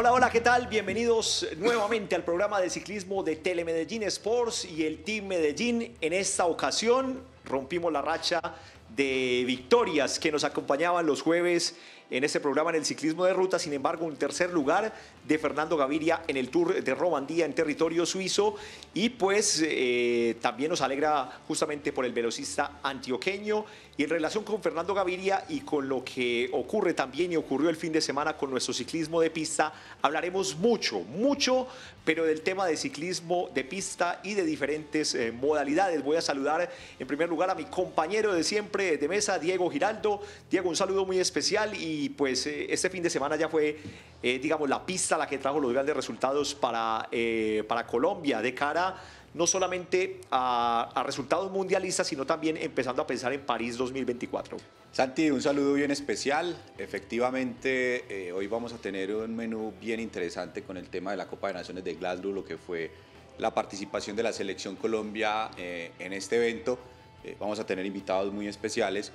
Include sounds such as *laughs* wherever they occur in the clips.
Hola, hola, ¿qué tal? Bienvenidos nuevamente al programa de ciclismo de Telemedellín Sports y el Team Medellín. En esta ocasión rompimos la racha de victorias que nos acompañaban los jueves en este programa en el ciclismo de ruta. Sin embargo, un tercer lugar de Fernando Gaviria en el Tour de Romandía en territorio suizo. Y pues eh, también nos alegra justamente por el velocista antioqueño. Y en relación con Fernando Gaviria y con lo que ocurre también y ocurrió el fin de semana con nuestro ciclismo de pista, hablaremos mucho, mucho, pero del tema de ciclismo de pista y de diferentes eh, modalidades. Voy a saludar en primer lugar a mi compañero de siempre de mesa, Diego Giraldo. Diego, un saludo muy especial y pues eh, este fin de semana ya fue, digamos, la pista la que trajo los grandes resultados para, para Colombia de cara no solamente a, resultados mundialistas, sino también empezando a pensar en París 2024. Santi, un saludo bien especial. Efectivamente, eh, hoy vamos a tener un menú bien interesante con el tema de la Copa de Naciones de Glasgow, lo que fue la participación de la selección Colombia eh, en este evento. Eh, vamos a tener invitados muy especiales.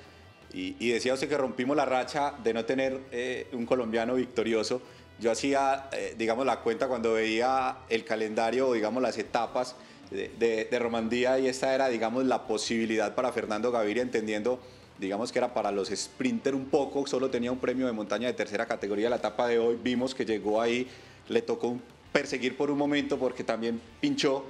Y, y, decía usted que rompimos la racha de no tener un colombiano victorioso. Yo hacía, digamos, la cuenta cuando veía el calendario o, digamos, las etapas de, Romandía y esta era, digamos, la posibilidad para Fernando Gaviria, entendiendo, digamos, que era para los sprinter un poco, solo tenía un premio de montaña de tercera categoría. La etapa de hoy vimos que llegó ahí, le tocó perseguir por un momento porque también pinchó,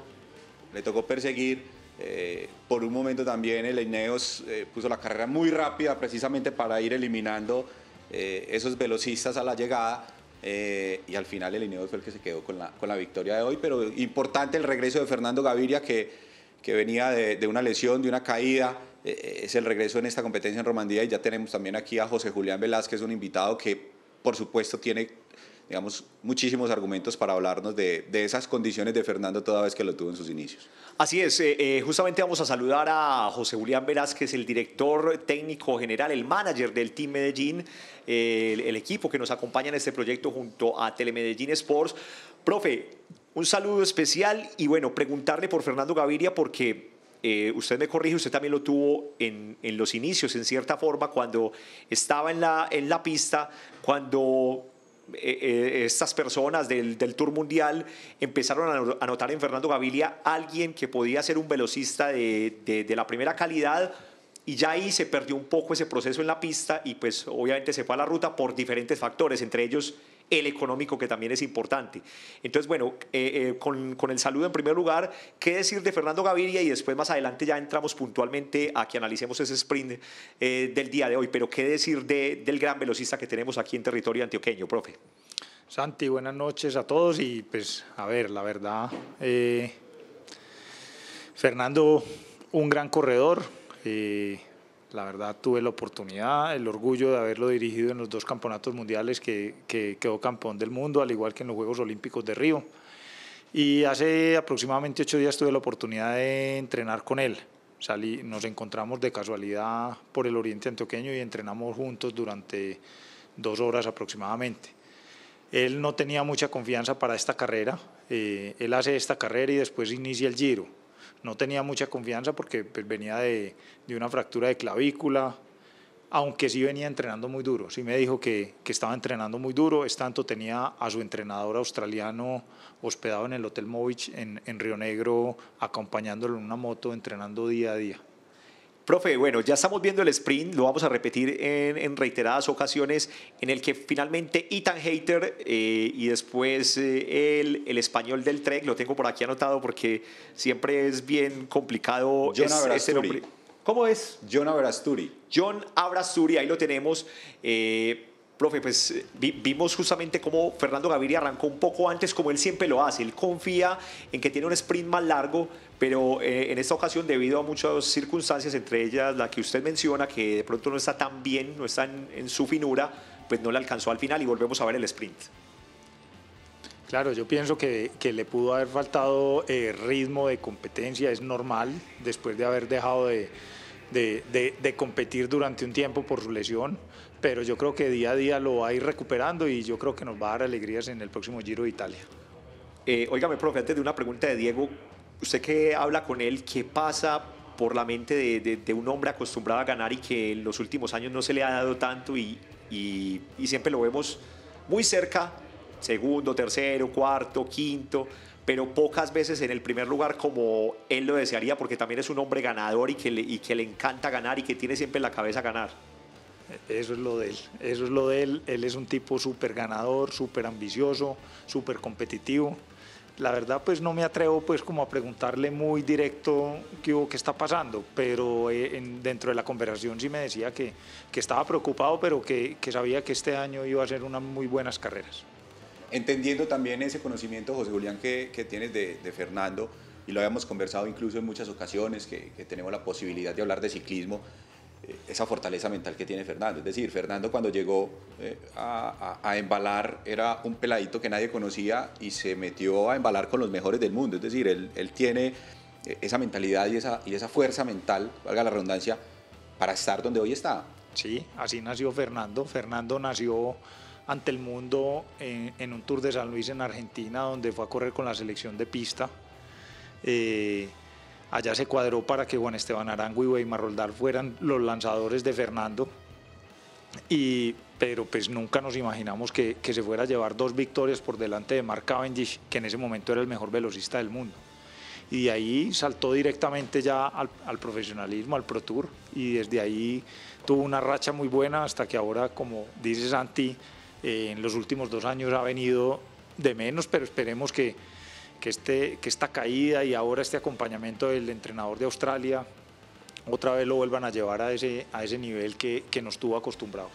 le tocó perseguir. Eh, por un momento también el Ineos eh, puso la carrera muy rápida precisamente para ir eliminando eh, esos velocistas a la llegada eh, y al final el Ineos fue el que se quedó con la, con la victoria de hoy, pero importante el regreso de Fernando Gaviria que, que venía de, de una lesión, de una caída, eh, eh, es el regreso en esta competencia en Romandía y ya tenemos también aquí a José Julián Velázquez, un invitado que por supuesto tiene digamos, muchísimos argumentos para hablarnos de, de, esas condiciones de Fernando toda vez que lo tuvo en sus inicios. Así es, eh, eh, justamente vamos a saludar a José Julián Velázquez, el director técnico general, el manager del Team Medellín, eh, el, equipo que nos acompaña en este proyecto junto a Telemedellín Sports. Profe, un saludo especial y bueno, preguntarle por Fernando Gaviria porque usted me corrige, usted también lo tuvo en, en, los inicios, en cierta forma, cuando estaba en la, en la pista, cuando eh, eh, estas personas del, Tour Mundial empezaron a notar en Fernando Gaviria alguien que podía ser un velocista de, de, la primera calidad y ya ahí se perdió un poco ese proceso en la pista y pues obviamente se fue a la ruta por diferentes factores, entre ellos el económico que también es importante. Entonces, bueno, eh, eh, con, con, el saludo en primer lugar, ¿qué decir de Fernando Gaviria? Y después más adelante ya entramos puntualmente a que analicemos ese sprint eh, del día de hoy, pero ¿qué decir de, del gran velocista que tenemos aquí en territorio antioqueño, profe? Santi, buenas noches a todos y pues a ver, la verdad, Fernando, un gran corredor. La verdad tuve la oportunidad, el orgullo de haberlo dirigido en los dos campeonatos mundiales que, quedó campeón del mundo, al igual que en los Juegos Olímpicos de Río. Y hace aproximadamente ocho días tuve la oportunidad de entrenar con él. Salí, nos encontramos de casualidad por el oriente antioqueño y entrenamos juntos durante dos horas aproximadamente. Él no tenía mucha confianza para esta carrera. Eh, él hace esta carrera y después inicia el giro no tenía mucha confianza porque pues, venía de, de, una fractura de clavícula, aunque sí venía entrenando muy duro. Sí me dijo que, que, estaba entrenando muy duro, es tanto tenía a su entrenador australiano hospedado en el Hotel Movich en, en Río Negro, acompañándolo en una moto, entrenando día a día. Profe, bueno, ya estamos viendo el sprint, lo vamos a repetir en, reiteradas ocasiones, en el que finalmente Ethan Hater eh, y después eh, el, el, español del Trek, lo tengo por aquí anotado porque siempre es bien complicado John ese nombre. ¿Cómo es? John Abrasturi. John Abrasturi, ahí lo tenemos. Eh, Profe, pues vimos justamente cómo Fernando Gaviria arrancó un poco antes, como él siempre lo hace. Él confía en que tiene un sprint más largo, pero eh, en esta ocasión, debido a muchas circunstancias, entre ellas la que usted menciona, que de pronto no está tan bien, no está en, su finura, pues no le alcanzó al final y volvemos a ver el sprint. Claro, yo pienso que, que le pudo haber faltado eh, ritmo de competencia, es normal, después de haber dejado de, de, de competir durante un tiempo por su lesión pero yo creo que día a día lo va a ir recuperando y yo creo que nos va a dar alegrías en el próximo Giro de Italia. Eh, óigame, profe, antes de una pregunta de Diego, usted que habla con él, ¿qué pasa por la mente de, un hombre acostumbrado a ganar y que en los últimos años no se le ha dado tanto y siempre lo vemos muy cerca segundo, tercero, cuarto, quinto, pero pocas veces en el primer lugar como él lo desearía, porque también es un hombre ganador y que le, y que le encanta ganar y que tiene siempre en la cabeza ganar. Eso es lo de él, eso es lo de él. Él es un tipo súper ganador, súper ambicioso, súper competitivo. La verdad, pues no me atrevo pues como a preguntarle muy directo qué qué está pasando, pero eh, en, dentro de la conversación sí me decía que, que estaba preocupado, pero que, que sabía que este año iba a ser unas muy buenas carreras. Entendiendo también ese conocimiento, José Julián, que, que tienes de, de, Fernando, y lo habíamos conversado incluso en muchas ocasiones, que, tenemos la posibilidad de hablar de ciclismo, esa fortaleza mental que tiene Fernando. Es decir, Fernando cuando llegó eh, a, a, embalar era un peladito que nadie conocía y se metió a embalar con los mejores del mundo. Es decir, él, él tiene eh, esa mentalidad y esa, y esa fuerza mental, valga la redundancia, para estar donde hoy está. Sí, así nació Fernando. Fernando nació ante el mundo en, en, un Tour de San Luis en Argentina, donde fue a correr con la selección de pista. Eh, allá se cuadró para que Juan Esteban Arango y Weimar Roldar fueran los lanzadores de Fernando. Y, pero pues nunca nos imaginamos que, se fuera a llevar dos victorias por delante de Mark Cavendish, que en ese momento era el mejor velocista del mundo. Y de ahí saltó directamente ya al, al profesionalismo, al Pro Tour, y desde ahí tuvo una racha muy buena hasta que ahora, como dice Santi, eh, en los últimos dos años ha venido de menos, pero esperemos que, que, este, que esta caída y ahora este acompañamiento del entrenador de Australia otra vez lo vuelvan a llevar a ese, a ese nivel que, que nos tuvo acostumbrados.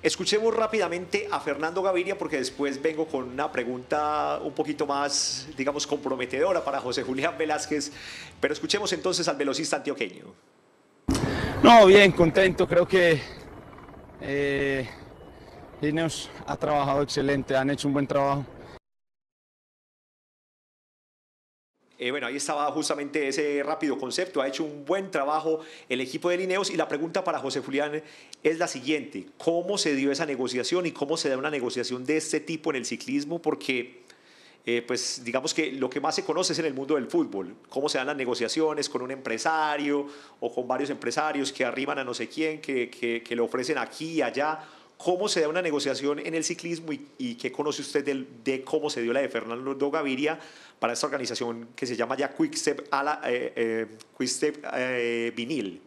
Escuchemos rápidamente a Fernando Gaviria porque después vengo con una pregunta un poquito más, digamos, comprometedora para José Julián Velázquez, pero escuchemos entonces al velocista antioqueño. No, bien, contento, creo que eh, Ineos ha trabajado excelente, han hecho un buen trabajo. Eh, bueno, ahí estaba justamente ese rápido concepto. Ha hecho un buen trabajo el equipo de Lineos. Y la pregunta para José Julián es la siguiente: ¿Cómo se dio esa negociación y cómo se da una negociación de este tipo en el ciclismo? Porque, eh, pues, digamos que lo que más se conoce es en el mundo del fútbol. ¿Cómo se dan las negociaciones con un empresario o con varios empresarios que arriban a no sé quién, que, que, que le ofrecen aquí y allá? ¿Cómo se da una negociación en el ciclismo y, qué conoce usted de, cómo se dio la de Fernando Gaviria para esta organización que se llama ya Quickstep, Ala, eh, eh, Quickstep eh, Vinil?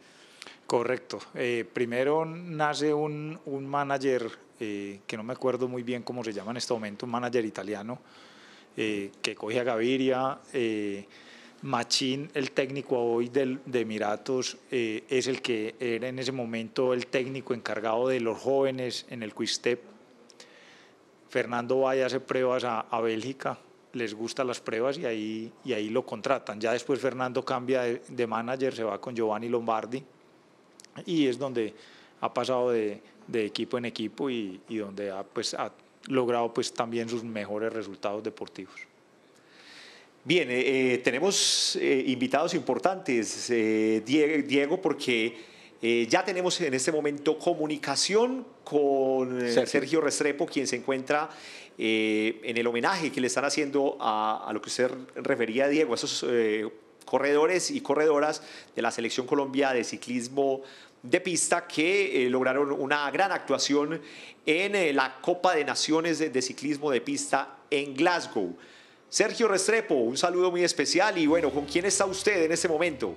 Correcto. Eh, primero nace un, un manager que no me acuerdo muy bien cómo se llama en este momento, un manager italiano que coge a Gaviria Machín, el técnico hoy de Emiratos, eh, es el que era en ese momento el técnico encargado de los jóvenes en el Quistep. Fernando va y hace pruebas a, a, Bélgica, les gustan las pruebas y ahí, y ahí lo contratan. Ya después Fernando cambia de, de manager, se va con Giovanni Lombardi y es donde ha pasado de, de equipo en equipo y, y donde ha, pues, ha logrado pues, también sus mejores resultados deportivos. Bien, eh, tenemos eh, invitados importantes, eh, Diego, porque eh, ya tenemos en este momento comunicación con Sergio, Sergio Restrepo, quien se encuentra en el homenaje que le están haciendo a, a lo que usted refería, Diego, a esos corredores y corredoras de la Selección Colombia de Ciclismo de Pista que lograron una gran actuación en la Copa de Naciones de, de Ciclismo de Pista en Glasgow. Sergio Restrepo, un saludo muy especial y bueno, ¿con quién está usted en este momento?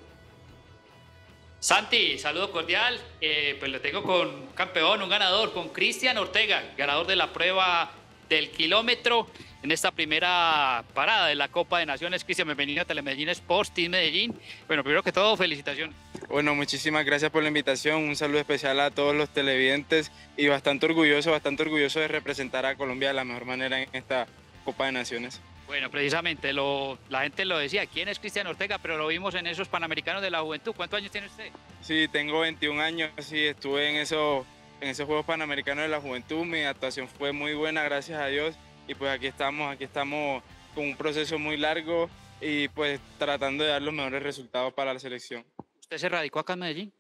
Santi, saludo cordial. Eh, pues lo tengo con un campeón, un ganador, con Cristian Ortega, ganador de la prueba del kilómetro en esta primera parada de la Copa de Naciones. Cristian, bienvenido a Telemedellín Sports Team Medellín. Bueno, primero que todo, felicitaciones. Bueno, muchísimas gracias por la invitación. Un saludo especial a todos los televidentes y bastante orgulloso, bastante orgulloso de representar a Colombia de la mejor manera en esta Copa de Naciones. Bueno, precisamente lo, la gente lo decía, ¿quién es Cristian Ortega? Pero lo vimos en esos Panamericanos de la Juventud. ¿Cuántos años tiene usted? Sí, tengo 21 años, sí, estuve en esos, en esos Juegos Panamericanos de la Juventud, mi actuación fue muy buena, gracias a Dios, y pues aquí estamos, aquí estamos con un proceso muy largo y pues tratando de dar los mejores resultados para la selección. ¿Usted se radicó acá en Medellín?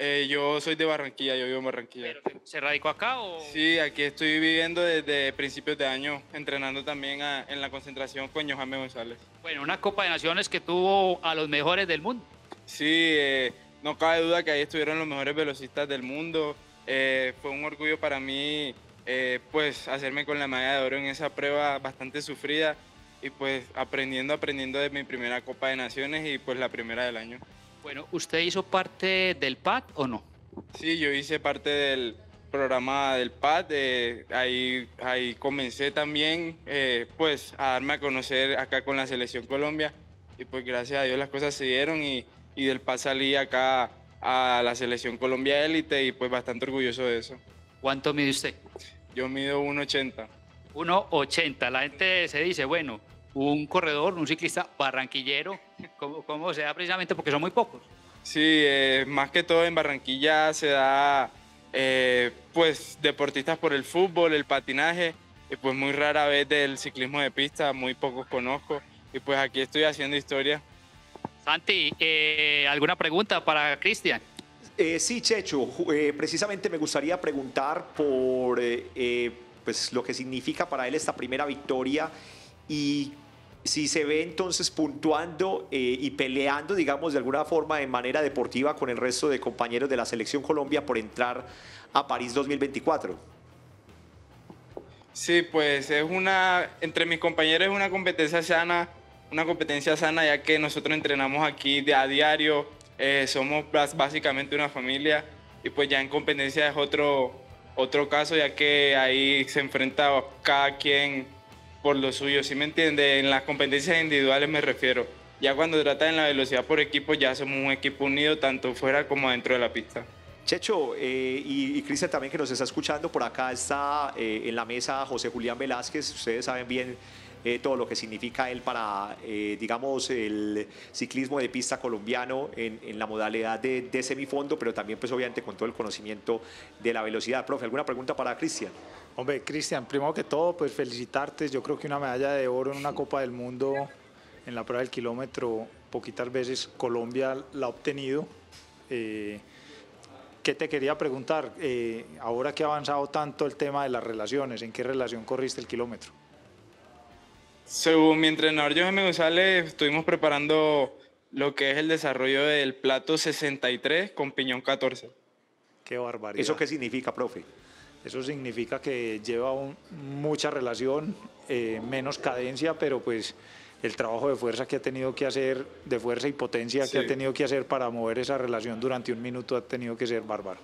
Eh, yo soy de Barranquilla, yo vivo en Barranquilla. ¿Pero ¿Se radicó acá o...? Sí, aquí estoy viviendo desde principios de año, entrenando también a, en la concentración con Johanme González. Bueno, una Copa de Naciones que tuvo a los mejores del mundo. Sí, eh, no cabe duda que ahí estuvieron los mejores velocistas del mundo. Eh, fue un orgullo para mí eh, pues hacerme con la medalla de oro en esa prueba bastante sufrida y pues aprendiendo, aprendiendo de mi primera Copa de Naciones y pues la primera del año. Bueno, ¿usted hizo parte del PAD o no? Sí, yo hice parte del programa del PAD, ahí, ahí comencé también eh, pues a darme a conocer acá con la Selección Colombia y pues gracias a Dios las cosas se dieron y, y del PAD salí acá a la Selección Colombia Élite y pues bastante orgulloso de eso. ¿Cuánto mide usted? Yo mido 1,80. 1,80. La gente se dice, bueno, un corredor, un ciclista barranquillero, ¿cómo, cómo se da precisamente? Porque son muy pocos. Sí, eh, más que todo en Barranquilla se da eh, pues deportistas por el fútbol, el patinaje, y pues muy rara vez del ciclismo de pista, muy pocos conozco, y pues aquí estoy haciendo historia. Santi, eh, ¿alguna pregunta para Cristian? sí, Checho, precisamente me gustaría preguntar por pues, lo que significa para él esta primera victoria y si se ve entonces puntuando y peleando, digamos, de alguna forma de manera deportiva con el resto de compañeros de la selección Colombia por entrar a París 2024? Sí, pues es una, entre mis compañeros es una competencia sana, una competencia sana ya que nosotros entrenamos aquí a diario, eh, somos básicamente una familia y pues ya en competencia es otro, otro caso ya que ahí se enfrenta cada quien por lo suyo, ¿sí me entiende? En las competencias individuales me refiero. Ya cuando trata en la velocidad por equipo ya somos un equipo unido tanto fuera como dentro de la pista. Checho eh, y, Cristian también que nos está escuchando, por acá está eh, en la mesa José Julián Velázquez, ustedes saben bien eh, todo lo que significa él para, digamos, el ciclismo de pista colombiano en, la modalidad de, de, semifondo, pero también pues obviamente con todo el conocimiento de la velocidad. Profe, ¿alguna pregunta para Cristian? Hombre, Cristian, primero que todo, pues felicitarte, yo creo que una medalla de oro en una Copa del Mundo en la prueba del kilómetro, poquitas veces Colombia la ha obtenido. ¿Qué te quería preguntar? Eh, ahora que ha avanzado tanto el tema de las relaciones, ¿en qué relación corriste el kilómetro? Según mi entrenador Johan González, estuvimos preparando lo que es el desarrollo del plato 63 con piñón 14. Qué barbaridad. ¿Eso qué significa, profe? Eso significa que lleva mucha relación, eh, menos cadencia, pero pues el trabajo de fuerza que ha tenido que hacer, de fuerza y potencia que ha tenido que hacer para mover esa relación durante un minuto ha tenido que ser bárbaro.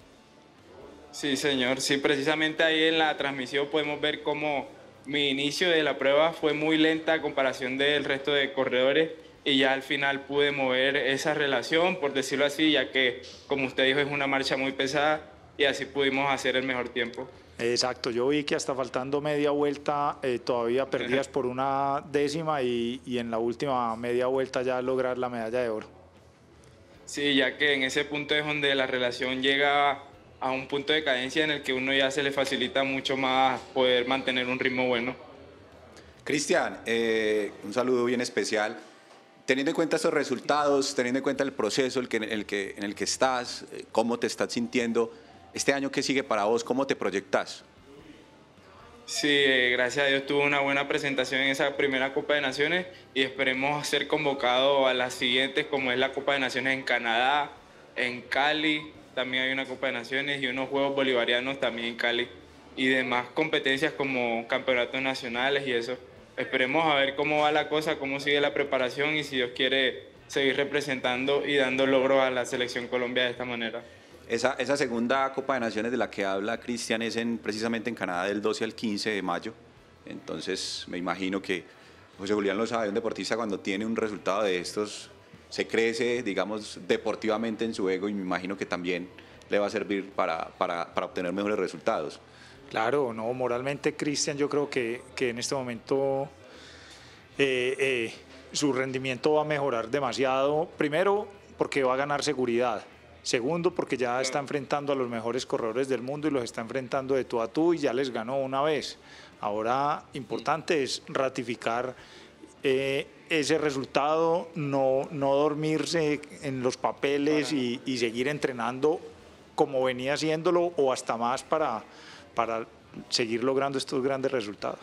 Sí, señor. Sí, precisamente ahí en la transmisión podemos ver cómo mi inicio de la prueba fue muy lenta a comparación del resto de corredores y ya al final pude mover esa relación, por decirlo así, ya que, como usted dijo, es una marcha muy pesada y así pudimos hacer el mejor tiempo. Exacto, yo vi que hasta faltando media vuelta eh, todavía perdías por una décima y, y, en la última media vuelta ya lograr la medalla de oro. Sí, ya que en ese punto es donde la relación llega a un punto de cadencia en el que uno ya se le facilita mucho más poder mantener un ritmo bueno. Cristian, eh, un saludo bien especial. Teniendo en cuenta estos resultados, teniendo en cuenta el proceso en el que, en el que, en el que estás, eh, cómo te estás sintiendo, este año que sigue para vos, ¿cómo te proyectas? Sí, eh, gracias a Dios tuve una buena presentación en esa primera Copa de Naciones y esperemos ser convocados a las siguientes, como es la Copa de Naciones en Canadá, en Cali, también hay una Copa de Naciones y unos Juegos Bolivarianos también en Cali y demás competencias como campeonatos nacionales y eso. Esperemos a ver cómo va la cosa, cómo sigue la preparación y si Dios quiere seguir representando y dando logros a la selección Colombia de esta manera. Esa, esa, segunda Copa de Naciones de la que habla Cristian es en, precisamente en Canadá del 12 al 15 de mayo. Entonces me imagino que José Julián lo sabe, un deportista cuando tiene un resultado de estos se crece, digamos, deportivamente en su ego y me imagino que también le va a servir para, para, para obtener mejores resultados. Claro, no, moralmente Cristian yo creo que, que en este momento eh, eh, su rendimiento va a mejorar demasiado. Primero porque va a ganar seguridad Segundo, porque ya está enfrentando a los mejores corredores del mundo y los está enfrentando de tú a tú y ya les ganó una vez. Ahora, importante es ratificar eh, ese resultado, no, no dormirse en los papeles y, seguir entrenando como venía haciéndolo o hasta más para, para seguir logrando estos grandes resultados.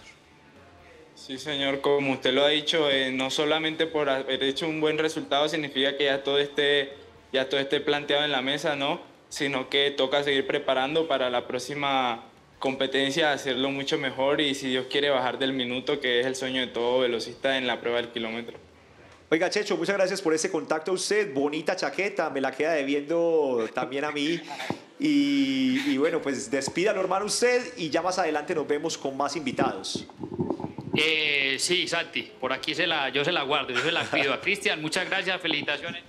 Sí, señor, como usted lo ha dicho, eh, no solamente por haber hecho un buen resultado significa que ya todo esté ya todo esté planteado en la mesa, ¿no? Sino que toca seguir preparando para la próxima competencia hacerlo mucho mejor y si Dios quiere bajar del minuto, que es el sueño de todo velocista en la prueba del kilómetro. Oiga, Checho, muchas gracias por ese contacto a usted. Bonita chaqueta, me la queda debiendo también a mí. Y, bueno, pues despida hermano usted y ya más adelante nos vemos con más invitados. Eh, sí, Santi, por aquí se la, yo se la guardo, yo se la pido a Cristian. Muchas gracias, felicitaciones.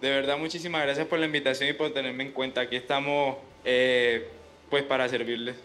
De verdad, muchísimas gracias por la invitación y por tenerme en cuenta. Aquí estamos eh, pues para servirles.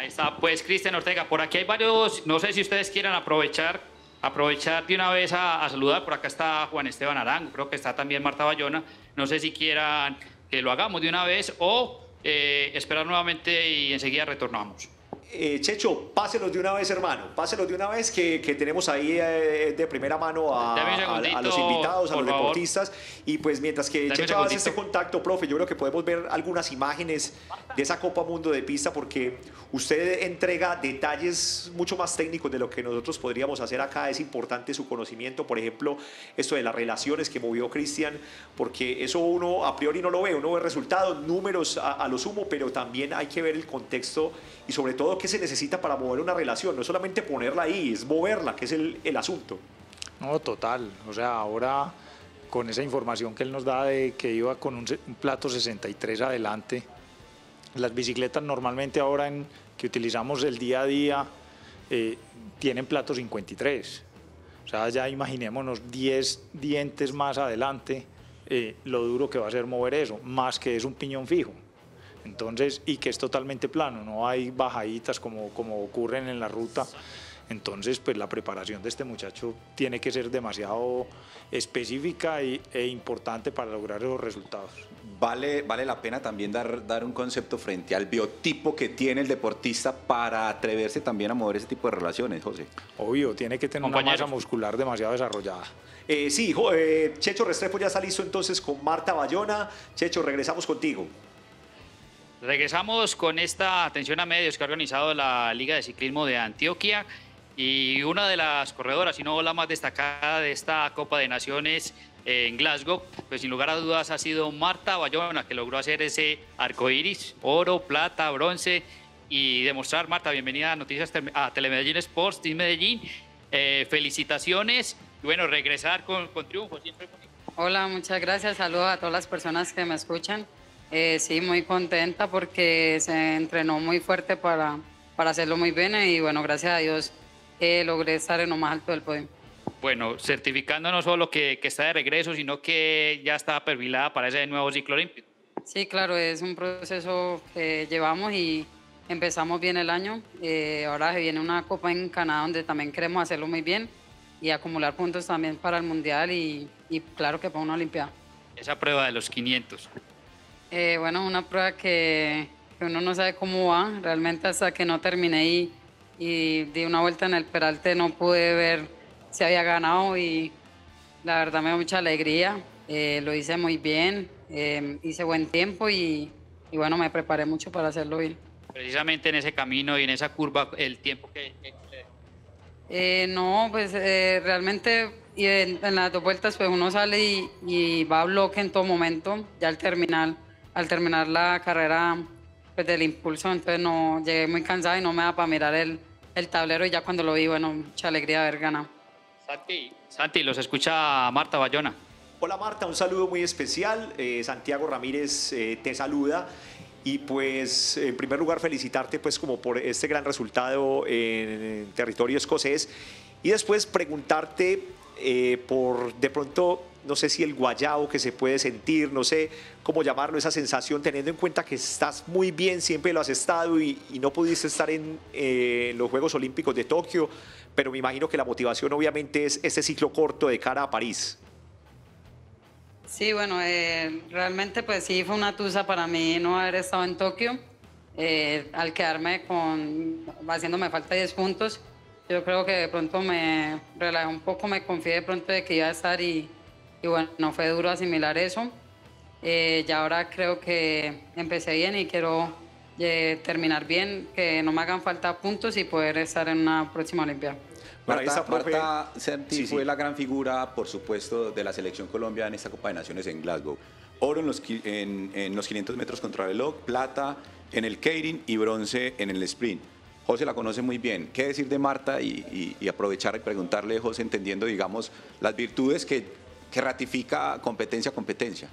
Ahí está, pues Cristian Ortega, por aquí hay varios, no sé si ustedes quieran aprovechar, aprovechar de una vez a, saludar, por acá está Juan Esteban Arango, creo que está también Marta Bayona, no sé si quieran que lo hagamos de una vez o eh, esperar nuevamente y enseguida retornamos. Eh, Checho, páselos de una vez, hermano. Páselos de una vez que, que tenemos ahí eh, de primera mano a, a, los invitados, a los deportistas. Y pues mientras que Checho hace este contacto, profe, yo creo que podemos ver algunas imágenes de esa Copa Mundo de pista porque usted entrega detalles mucho más técnicos de lo que nosotros podríamos hacer acá. Es importante su conocimiento, por ejemplo, esto de las relaciones que movió Cristian, porque eso uno a priori no lo ve, uno ve resultados, números a, a lo sumo, pero también hay que ver el contexto y sobre todo qué se necesita para mover una relación. No es solamente ponerla ahí, es moverla, que es el, el asunto. No, total. O sea, ahora con esa información que él nos da de que iba con un, plato 63 adelante, las bicicletas normalmente ahora en, que utilizamos el día a día eh, tienen plato 53. O sea, ya imaginémonos 10 dientes más adelante, eh, lo duro que va a ser mover eso, más que es un piñón fijo. Entonces, y que es totalmente plano, no hay bajaditas como, como ocurren en la ruta. Entonces, pues la preparación de este muchacho tiene que ser demasiado específica y, e importante para lograr esos resultados. Vale, vale la pena también dar, dar un concepto frente al biotipo que tiene el deportista para atreverse también a mover ese tipo de relaciones, José. Obvio, tiene que tener una masa muscular demasiado desarrollada. Eh, sí, eh, Checho Restrepo ya está listo entonces con Marta Bayona. Checho, regresamos contigo. Regresamos con esta atención a medios que ha organizado la Liga de Ciclismo de Antioquia y una de las corredoras, si no la más destacada de esta Copa de Naciones en Glasgow, pues sin lugar a dudas ha sido Marta Bayona, que logró hacer ese arco iris, oro, plata, bronce y demostrar, Marta, bienvenida a Noticias a Telemedellín Sports Team Medellín. Eh, felicitaciones y bueno, regresar con, con triunfo siempre. Hola, muchas gracias. Saludos a todas las personas que me escuchan. Eh, sí, muy contenta porque se entrenó muy fuerte para, para hacerlo muy bien y bueno, gracias a Dios eh, logré estar en lo más alto del podio. Bueno, certificando no solo que, que está de regreso, sino que ya está perfilada para ese nuevo ciclo olímpico. Sí, claro, es un proceso que llevamos y empezamos bien el año. Eh, ahora se viene una copa en Canadá donde también queremos hacerlo muy bien y acumular puntos también para el Mundial y, y claro que para una Olimpiada. Esa prueba de los 500. Eh, bueno, una prueba que, uno no sabe cómo va, realmente hasta que no terminé y, y di una vuelta en el peralte no pude ver si había ganado y la verdad me dio mucha alegría, eh, lo hice muy bien, eh, hice buen tiempo y, y, bueno, me preparé mucho para hacerlo bien. Precisamente en ese camino y en esa curva, el tiempo que... Eh, no, pues realmente y en, las dos vueltas pues uno sale y, y va a bloque en todo momento, ya al terminal al terminar la carrera pues, del impulso, entonces no llegué muy cansada y no me da para mirar el, el tablero y ya cuando lo vi, bueno, mucha alegría de haber ganado. Santi, Santi, los escucha Marta Bayona. Hola Marta, un saludo muy especial. Eh, Santiago Ramírez eh, te saluda. Y pues, en primer lugar, felicitarte pues como por este gran resultado en territorio escocés. Y después preguntarte eh, por de pronto no sé si el guayao que se puede sentir, no sé cómo llamarlo, esa sensación, teniendo en cuenta que estás muy bien, siempre lo has estado y, no pudiste estar en eh, los Juegos Olímpicos de Tokio, pero me imagino que la motivación obviamente es este ciclo corto de cara a París. Sí, bueno, eh, realmente pues sí fue una tusa para mí no haber estado en Tokio, eh, al quedarme con, haciéndome falta 10 puntos, yo creo que de pronto me relajé un poco, me confié de pronto de que iba a estar y y bueno, no fue duro asimilar eso. Eh, ya ahora creo que empecé bien y quiero eh, terminar bien, que no me hagan falta puntos y poder estar en una próxima Olimpiada. Marta, Marta fue la gran figura, por supuesto, de la selección colombiana en esta Copa de Naciones en Glasgow. Oro en los, en, los 500 metros contra reloj, plata en el Keirin y bronce en el sprint. José la conoce muy bien. ¿Qué decir de Marta y, aprovechar y preguntarle, José, entendiendo, digamos, las virtudes que, que ratifica competencia a competencia?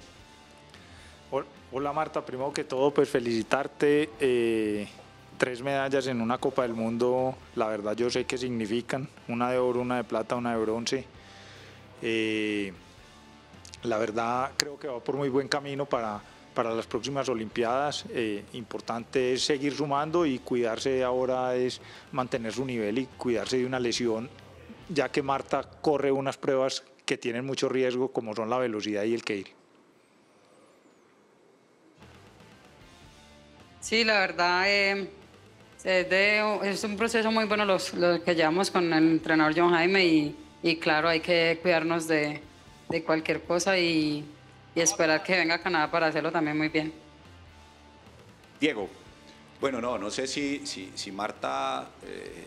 Hola Marta, primero que todo, pues felicitarte. Eh, tres medallas en una Copa del Mundo, la verdad yo sé qué significan, una de oro, una de plata, una de bronce. Eh, la verdad creo que va por muy buen camino para, para las próximas Olimpiadas. Eh, importante es seguir sumando y cuidarse ahora es mantener su nivel y cuidarse de una lesión, ya que Marta corre unas pruebas que tienen mucho riesgo como son la velocidad y el Keir. Sí, la verdad, eh, es un proceso muy bueno los, que llevamos con el entrenador John Jaime y, y claro, hay que cuidarnos de, de cualquier cosa y, y, esperar que venga a Canadá para hacerlo también muy bien. Diego. Bueno, no, no sé si, si, si Marta eh,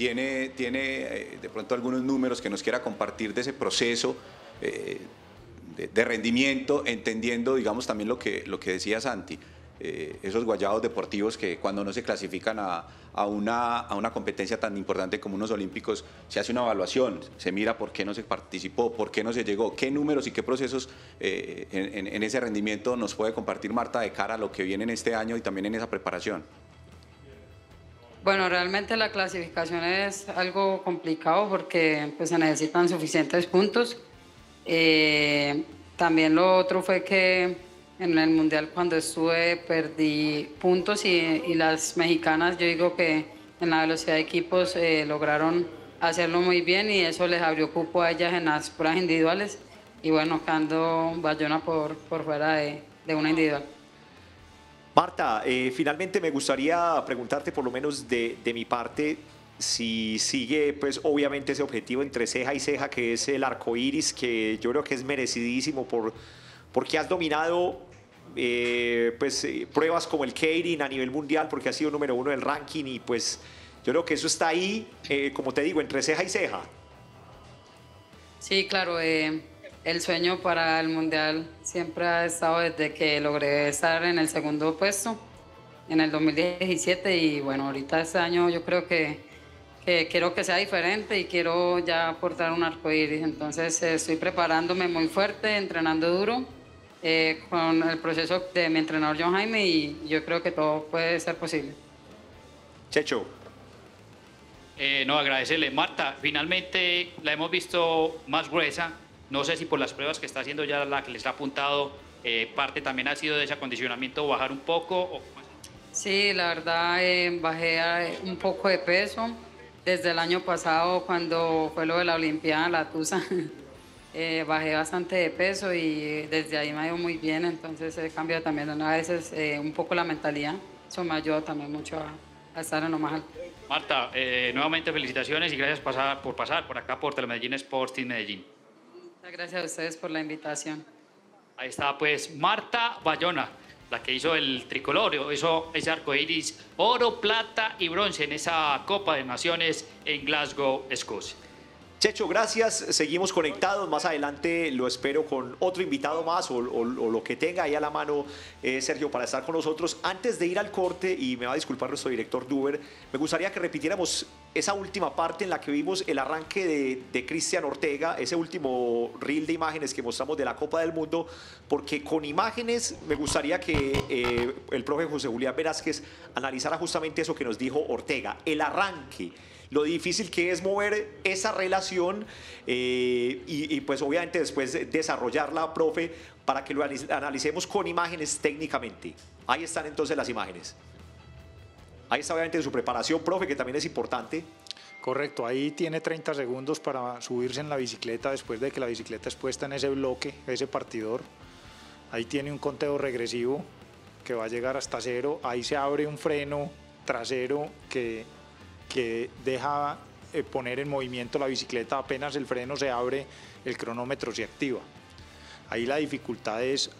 tiene, tiene eh, de pronto algunos números que nos quiera compartir de ese proceso. Eh, de, rendimiento, entendiendo, digamos, también lo que, lo que decía Santi. Eh, esos guayados deportivos que cuando no se clasifican a, a, una, a, una, competencia tan importante como unos olímpicos, se hace una evaluación, se mira por qué no se participó, por qué no se llegó, qué números y qué procesos en, en, ese rendimiento nos puede compartir Marta de cara a lo que viene en este año y también en esa preparación. Bueno, realmente la clasificación es algo complicado porque pues, se necesitan suficientes puntos. Eh, también lo otro fue que en el Mundial cuando estuve perdí puntos y, las mexicanas, yo digo que en la velocidad de equipos eh, lograron hacerlo muy bien y eso les abrió cupo a ellas en las pruebas individuales y bueno, quedando Bayona por, por fuera de, de una individual. Marta, eh, finalmente me gustaría preguntarte por lo menos de, de mi parte si sigue, pues obviamente ese objetivo entre ceja y ceja, que es el arco iris, que yo creo que es merecidísimo por, porque has dominado eh, pues, eh, pruebas como el Keirin a nivel mundial porque ha sido número uno del ranking y pues yo creo que eso está ahí, eh, como te digo, entre ceja y ceja. Sí, claro, el sueño para el mundial siempre ha estado desde que logré estar en el segundo puesto en el 2017 y bueno, ahorita este año yo creo que, que quiero que sea diferente y quiero ya aportar un arco iris, entonces estoy preparándome muy fuerte, entrenando duro eh, con el proceso de mi entrenador John Jaime y yo creo que todo puede ser posible. Checho. Eh, no, agradecerle. Marta, finalmente la hemos visto más gruesa. No sé si por las pruebas que está haciendo ya la que les ha apuntado, eh, parte también ha sido de ese acondicionamiento, bajar un poco. Sí, la verdad eh, bajé un poco de peso desde el año pasado cuando fue lo de la Olimpiada, la Tusa. *laughs* Eh, bajé bastante de peso y desde ahí me ha ido muy bien, entonces he cambiado también a veces eh, un poco la mentalidad, eso me ayuda también mucho a, estar en lo más alto. Marta, eh, nuevamente felicitaciones y gracias por pasar por acá por Telemedellín Sports Team Medellín. Muchas gracias a ustedes por la invitación. Ahí está pues Marta Bayona, la que hizo el tricolor, hizo ese arco iris oro, plata y bronce en esa Copa de Naciones en Glasgow, Escocia. Checho, gracias. Seguimos conectados. Más adelante lo espero con otro invitado más o, lo que tenga ahí a la mano, eh, Sergio, para estar con nosotros. Antes de ir al corte, y me va a disculpar nuestro director Duber, me gustaría que repitiéramos esa última parte en la que vimos el arranque de, de Cristian Ortega, ese último reel de imágenes que mostramos de la Copa del Mundo, porque con imágenes me gustaría que eh, el profe José Julián Velázquez analizara justamente eso que nos dijo Ortega, el arranque lo difícil que es mover esa relación eh, y, pues obviamente después desarrollarla, profe, para que lo analicemos con imágenes técnicamente. Ahí están entonces las imágenes. Ahí está obviamente su preparación, profe, que también es importante. Correcto, ahí tiene 30 segundos para subirse en la bicicleta después de que la bicicleta es puesta en ese bloque, ese partidor. Ahí tiene un conteo regresivo que va a llegar hasta cero. Ahí se abre un freno trasero que que deja eh, poner en movimiento la bicicleta, apenas el freno se abre, el cronómetro se activa. Ahí la dificultad es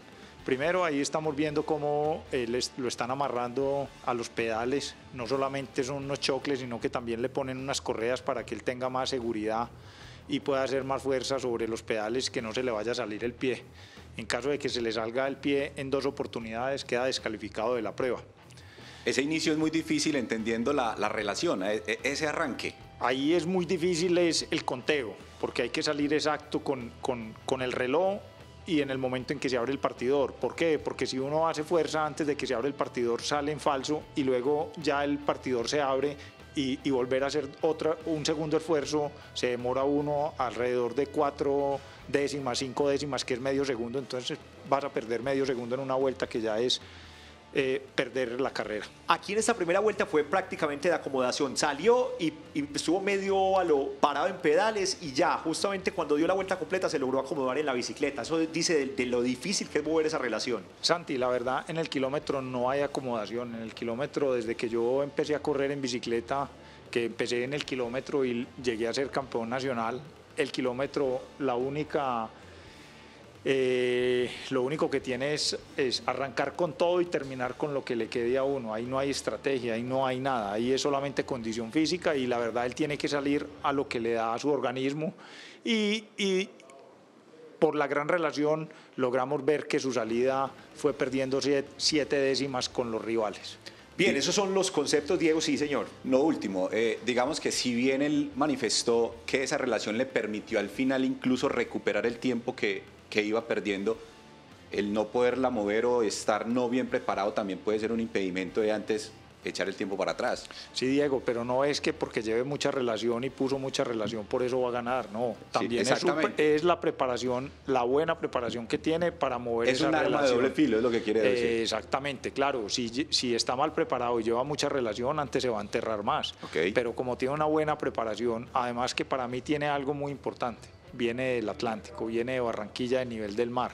Primero ahí estamos viendo cómo eh, les- lo están amarrando a los pedales. No solamente son unos chocles, sino que también le ponen unas correas para que él tenga más seguridad y pueda hacer más fuerza sobre los pedales, que no se le vaya a salir el pie. En caso de que se le salga el pie en dos oportunidades, queda descalificado de la prueba. Ese inicio es muy difícil entendiendo la, la relación, e- e- ese arranque. Ahí es muy difícil es el conteo, porque hay que salir exacto con, con- con el reloj y en el momento en que se abre el partidor. ¿Por qué? Porque si uno hace fuerza antes de que se abre el partidor, sale en falso y luego ya el partidor se abre y, y volver a hacer otra, un segundo esfuerzo, se demora uno alrededor de cuatro décimas, cinco décimas, que es medio segundo, entonces vas a perder medio segundo en una vuelta que ya es eh, perder la carrera. Aquí en esta primera vuelta fue prácticamente de acomodación. Salió y, y estuvo medio a lo parado en pedales y ya, justamente cuando dio la vuelta completa se logró acomodar en la bicicleta. Eso dice de, de lo difícil que es mover esa relación. Santi, la verdad, en el kilómetro no hay acomodación. En el kilómetro, desde que yo empecé a correr en bicicleta, que empecé en el kilómetro y llegué a ser campeón nacional, el kilómetro, la única, eh, lo único que tiene es, es arrancar con todo y terminar con lo que le quede a uno. Ahí no hay estrategia, ahí no hay nada. Ahí es solamente condición física y la verdad él tiene que salir a lo que le da a su organismo. Y, y por la gran relación logramos ver que su salida fue perdiendo siete, siete décimas con los rivales. Bien, esos son los conceptos, Diego, sí, señor. No último, eh, digamos que si bien él manifestó que esa relación le permitió al final incluso recuperar el tiempo que, que iba perdiendo, el no poderla mover o estar no bien preparado también puede ser un impedimento de antes echar el tiempo para atrás. Sí, Diego, pero no es que porque lleve mucha relación y puso mucha relación por eso va a ganar, no. También es, su- es la preparación, la buena preparación que tiene para mover Es esa un arma de doble filo, es lo que quiere decir. Eh, exactamente, claro. Si, si está mal preparado y lleva mucha relación, antes se va a enterrar más. Pero como tiene una buena preparación, además que para mí tiene algo muy importante. Viene del Atlántico, viene de Barranquilla, de nivel del mar.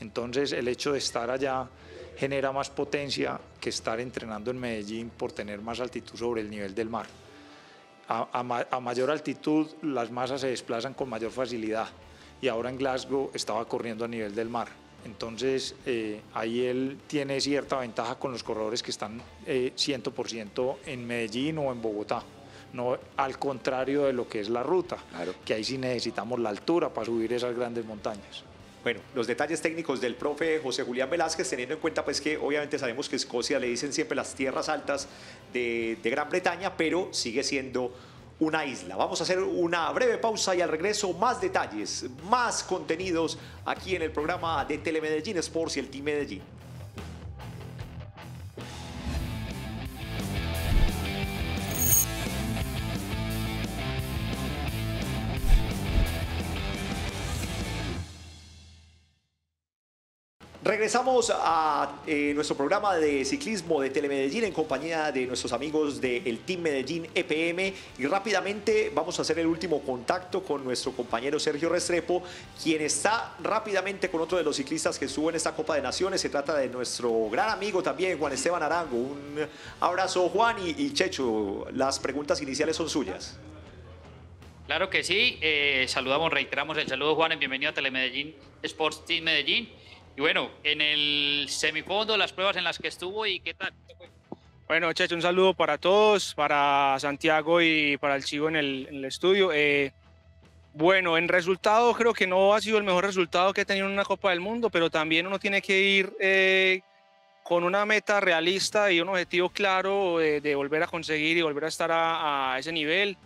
Entonces, el hecho de estar allá genera más potencia que estar entrenando en Medellín por tener más altitud sobre el nivel del mar. A, a ma- a mayor altitud, las masas se desplazan con mayor facilidad. Y ahora en Glasgow estaba corriendo a nivel del mar. Entonces, eh, ahí él tiene cierta ventaja con los corredores que están eh, 100% en Medellín o en Bogotá. No al contrario de lo que es la ruta, Claro. que ahí sí necesitamos la altura para subir esas grandes montañas. Bueno, los detalles técnicos del profe José Julián Velázquez, teniendo en cuenta pues que obviamente sabemos que Escocia le dicen siempre las tierras altas de, de Gran Bretaña, pero sigue siendo una isla. Vamos a hacer una breve pausa y al regreso más detalles, más contenidos aquí en el programa de Telemedellín Sports y el Team Medellín. Regresamos a eh, nuestro programa de ciclismo de Telemedellín en compañía de nuestros amigos del Team Medellín EPM y rápidamente vamos a hacer el último contacto con nuestro compañero Sergio Restrepo, quien está rápidamente con otro de los ciclistas que estuvo en esta Copa de Naciones. Se trata de nuestro gran amigo también, Juan Esteban Arango. Un abrazo Juan y, y Checho. Las preguntas iniciales son suyas. Claro que sí. eh, saludamos, reiteramos el saludo, Juan. Bienvenido a Telemedellín Sports Team Medellín. Y bueno, en el semifondo, las pruebas en las que estuvo y qué tal. Bueno, Checho, un saludo para todos, para Santiago y para el Chivo en el, en el estudio. Eh, bueno, en resultado creo que no ha sido el mejor resultado que he tenido en una Copa del Mundo, pero también uno tiene que ir eh, con una meta realista y un objetivo claro eh, de volver a conseguir y volver a estar a, a ese nivel,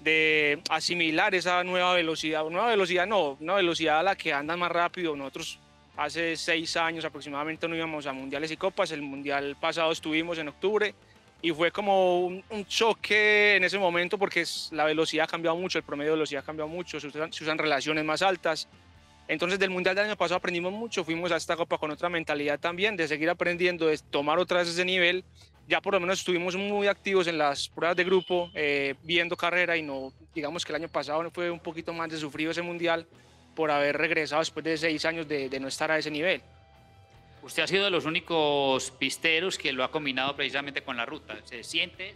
de asimilar esa nueva velocidad. Nueva velocidad no, una velocidad a la que andan más rápido. Nosotros hace seis años aproximadamente no íbamos a mundiales y copas. El mundial pasado estuvimos en octubre y fue como un, choque en ese momento porque la velocidad ha cambiado mucho, el promedio de velocidad ha cambiado mucho, se usan, se relaciones más altas. Entonces del mundial del año pasado aprendimos mucho, fuimos a esta copa con otra mentalidad también, de seguir aprendiendo, de tomar otra vez ese nivel. Ya por lo menos estuvimos muy activos en las pruebas de grupo, eh, viendo carrera y no, digamos que el año pasado fue un poquito más de sufrido ese mundial por haber regresado después de seis años de, de no estar a ese nivel. Usted ha sido de los únicos pisteros que lo ha combinado precisamente con la ruta. ¿Se siente?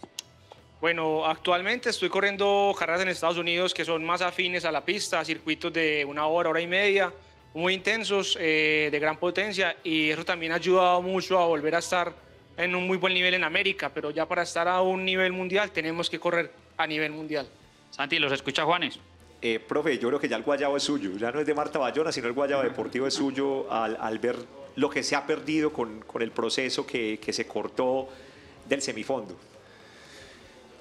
Bueno, actualmente estoy corriendo carreras en Estados Unidos que son más afines a la pista, circuitos de una hora, hora y media, muy intensos, eh, de gran potencia, y eso también ha ayudado mucho a volver a estar en un muy buen nivel en América, pero ya para estar a un nivel mundial tenemos que correr a nivel mundial. Santi, ¿los escucha Juanes? Eh, profe, yo creo que ya el guayabo es suyo, ya no es de Marta Bayona, sino el guayabo deportivo es suyo al, al ver lo que se ha perdido con, con el proceso que, que, se cortó del semifondo.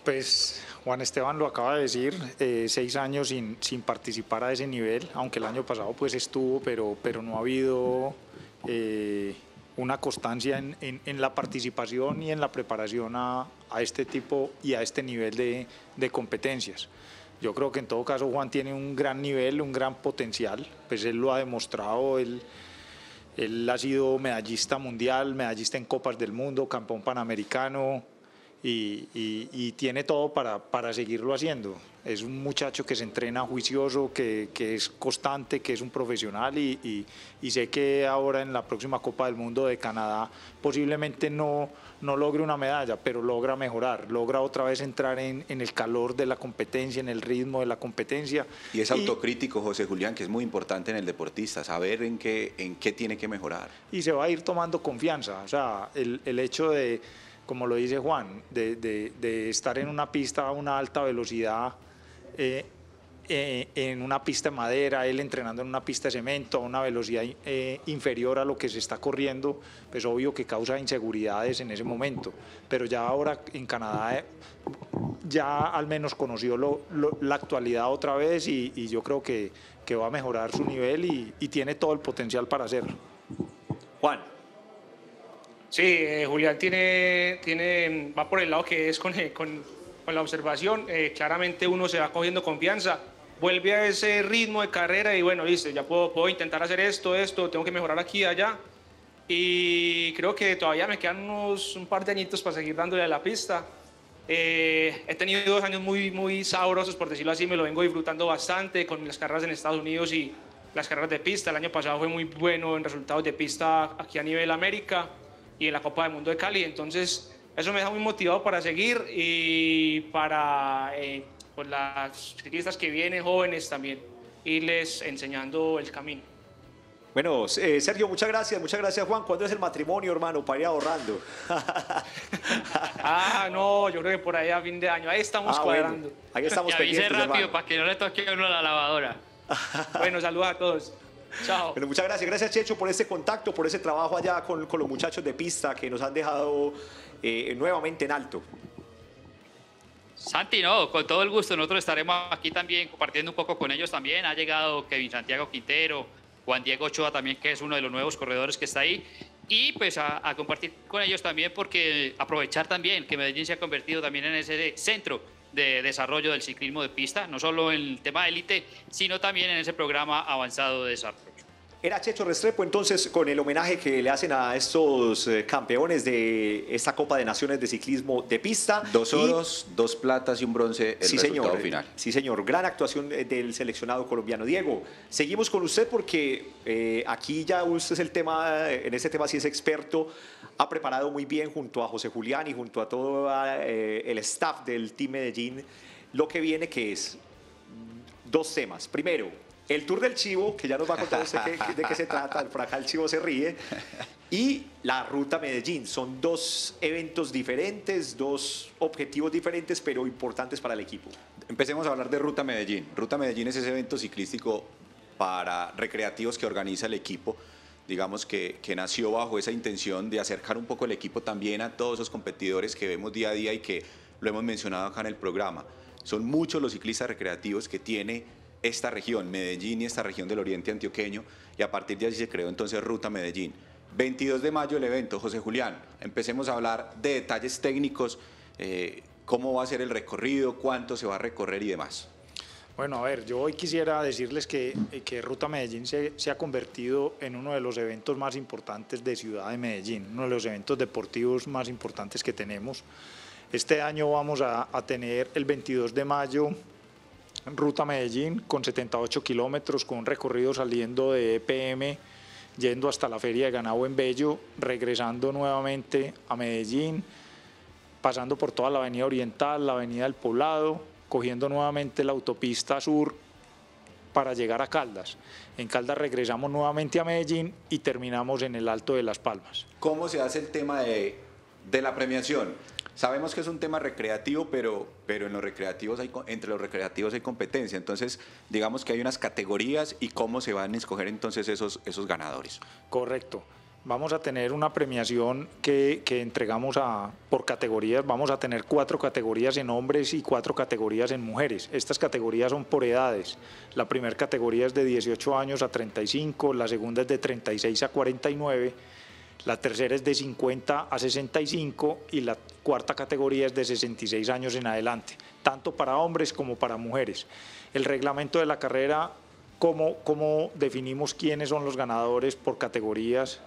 Pues Juan Esteban lo acaba de decir, eh, seis años sin, sin, participar a ese nivel, aunque el año pasado pues estuvo, pero, pero no ha habido eh, una constancia en, en, en, la participación y en la preparación a, a este tipo y a este nivel de, de competencias. Yo creo que en todo caso Juan tiene un gran nivel, un gran potencial, pues él lo ha demostrado, él, él ha sido medallista mundial, medallista en Copas del Mundo, campeón panamericano y, y, y tiene todo para, para, seguirlo haciendo. Es un muchacho que se entrena juicioso, que, que es constante, que es un profesional y, y, sé que ahora en la próxima Copa del Mundo de Canadá posiblemente no, no logre una medalla, pero logra mejorar, logra otra vez entrar en, en, el calor de la competencia, en el ritmo de la competencia. Y es autocrítico, José Julián, que es muy importante en el deportista, saber en qué, en qué tiene que mejorar. Y se va a ir tomando confianza, o sea, el, el hecho de, como lo dice Juan, de, de, de estar en una pista a una alta velocidad. Eh, eh, en una pista de madera, él entrenando en una pista de cemento a una velocidad eh, inferior a lo que se está corriendo, pues obvio que causa inseguridades en ese momento. Pero ya ahora en Canadá eh, ya al menos conoció lo, lo, la actualidad otra vez y, y yo creo que, que, va a mejorar su nivel y, y, tiene todo el potencial para hacerlo. Juan. Sí, eh, Julián tiene, tiene, va por el lado que es con, con, con la observación. claramente uno se va cogiendo confianza vuelve a ese ritmo de carrera y bueno, dice, ya puedo, puedo intentar hacer esto, esto, tengo que mejorar aquí, allá. Y creo que todavía me quedan unos, un par de añitos para seguir dándole a la pista. Eh, he tenido dos años muy, muy sabrosos, por decirlo así, me lo vengo disfrutando bastante con las carreras en Estados Unidos y las carreras de pista. El año pasado fue muy bueno en resultados de pista aquí a nivel América y en la Copa del Mundo de Cali. Entonces, eso me deja muy motivado para seguir y para... Eh, pues las ciclistas que vienen jóvenes también, irles enseñando el camino. Bueno, eh, Sergio, muchas gracias, muchas gracias Juan. ¿Cuándo es el matrimonio, hermano, para ir ahorrando? *laughs* ah, no, yo creo que por ahí a fin de año. Ahí estamos ah, cuadrando. Bueno, ahí estamos *laughs* pendientes, rápido hermano. para que no le toque a uno la lavadora. *laughs* bueno, saludos a todos. Chao. Bueno, muchas gracias. Gracias, Checho, por este contacto, por ese trabajo allá con, con los muchachos de pista que nos han dejado eh, nuevamente en alto. Santi, no, con todo el gusto. Nosotros estaremos aquí también compartiendo un poco con ellos también. Ha llegado Kevin Santiago Quintero, Juan Diego Ochoa también, que es uno de los nuevos corredores que está ahí. Y pues a, a, compartir con ellos también porque aprovechar también que Medellín se ha convertido también en ese centro de desarrollo del ciclismo de pista, no solo en el tema élite, sino también en ese programa avanzado de desarrollo. Era Checho Restrepo entonces con el homenaje que le hacen a estos eh, campeones de esta Copa de Naciones de Ciclismo de Pista. Dos oros, y... dos platas y un bronce el sí, resultado señor, final. Sí, señor. Gran actuación del seleccionado colombiano. Diego, seguimos con usted porque eh, aquí ya usted es el tema, en este tema sí es experto. Ha preparado muy bien junto a José Julián y junto a todo eh, el staff del Team Medellín lo que viene que es dos temas. Primero, el Tour del Chivo, que ya nos va a contar usted de qué se trata, por acá el Chivo se ríe, y la Ruta Medellín. Son dos eventos diferentes, dos objetivos diferentes, pero importantes para el equipo. Empecemos a hablar de Ruta Medellín. Ruta Medellín es ese evento ciclístico para recreativos que organiza el equipo digamos que, que, nació bajo esa intención de acercar un poco el equipo también a todos esos competidores que vemos día a día y que lo hemos mencionado acá en el programa. Son muchos los ciclistas recreativos que tiene esta región, Medellín y esta región del oriente antioqueño, y a partir de allí se creó entonces Ruta Medellín. 22 de mayo el evento, José Julián, empecemos a hablar de detalles técnicos, eh, cómo va a ser el recorrido, cuánto se va a recorrer y demás. Bueno, a ver, yo hoy quisiera decirles que, que Ruta Medellín se, ha convertido en uno de los eventos más importantes de Ciudad de Medellín, uno de los eventos deportivos más importantes que tenemos. Este año vamos a tener el 22 de mayo Ruta Medellín con 78 kilómetros, con un recorrido saliendo de EPM, yendo hasta la Feria de Ganado en Bello, regresando nuevamente a Medellín, pasando por toda la Avenida Oriental, la Avenida del Poblado, cogiendo nuevamente la autopista sur para llegar a Caldas. En Caldas regresamos nuevamente a Medellín y terminamos en el Alto de Las Palmas. ¿Cómo se hace el tema de, de la premiación? Sabemos que es un tema recreativo, pero, pero en los recreativos hay, entre los recreativos hay competencia. Entonces, digamos que hay unas categorías y cómo se van a escoger entonces esos, esos ganadores. Correcto. Vamos a tener una premiación que, que entregamos a, por categorías. Vamos a tener cuatro categorías en hombres y cuatro categorías en mujeres. Estas categorías son por edades. La primera categoría es de 18 años a 35, la segunda es de 36 a 49 la tercera es de 50 a 65 y la cuarta categoría es de 66 años en adelante, tanto para hombres como para mujeres. El reglamento de la carrera, cómo, definimos quiénes son los ganadores por categorías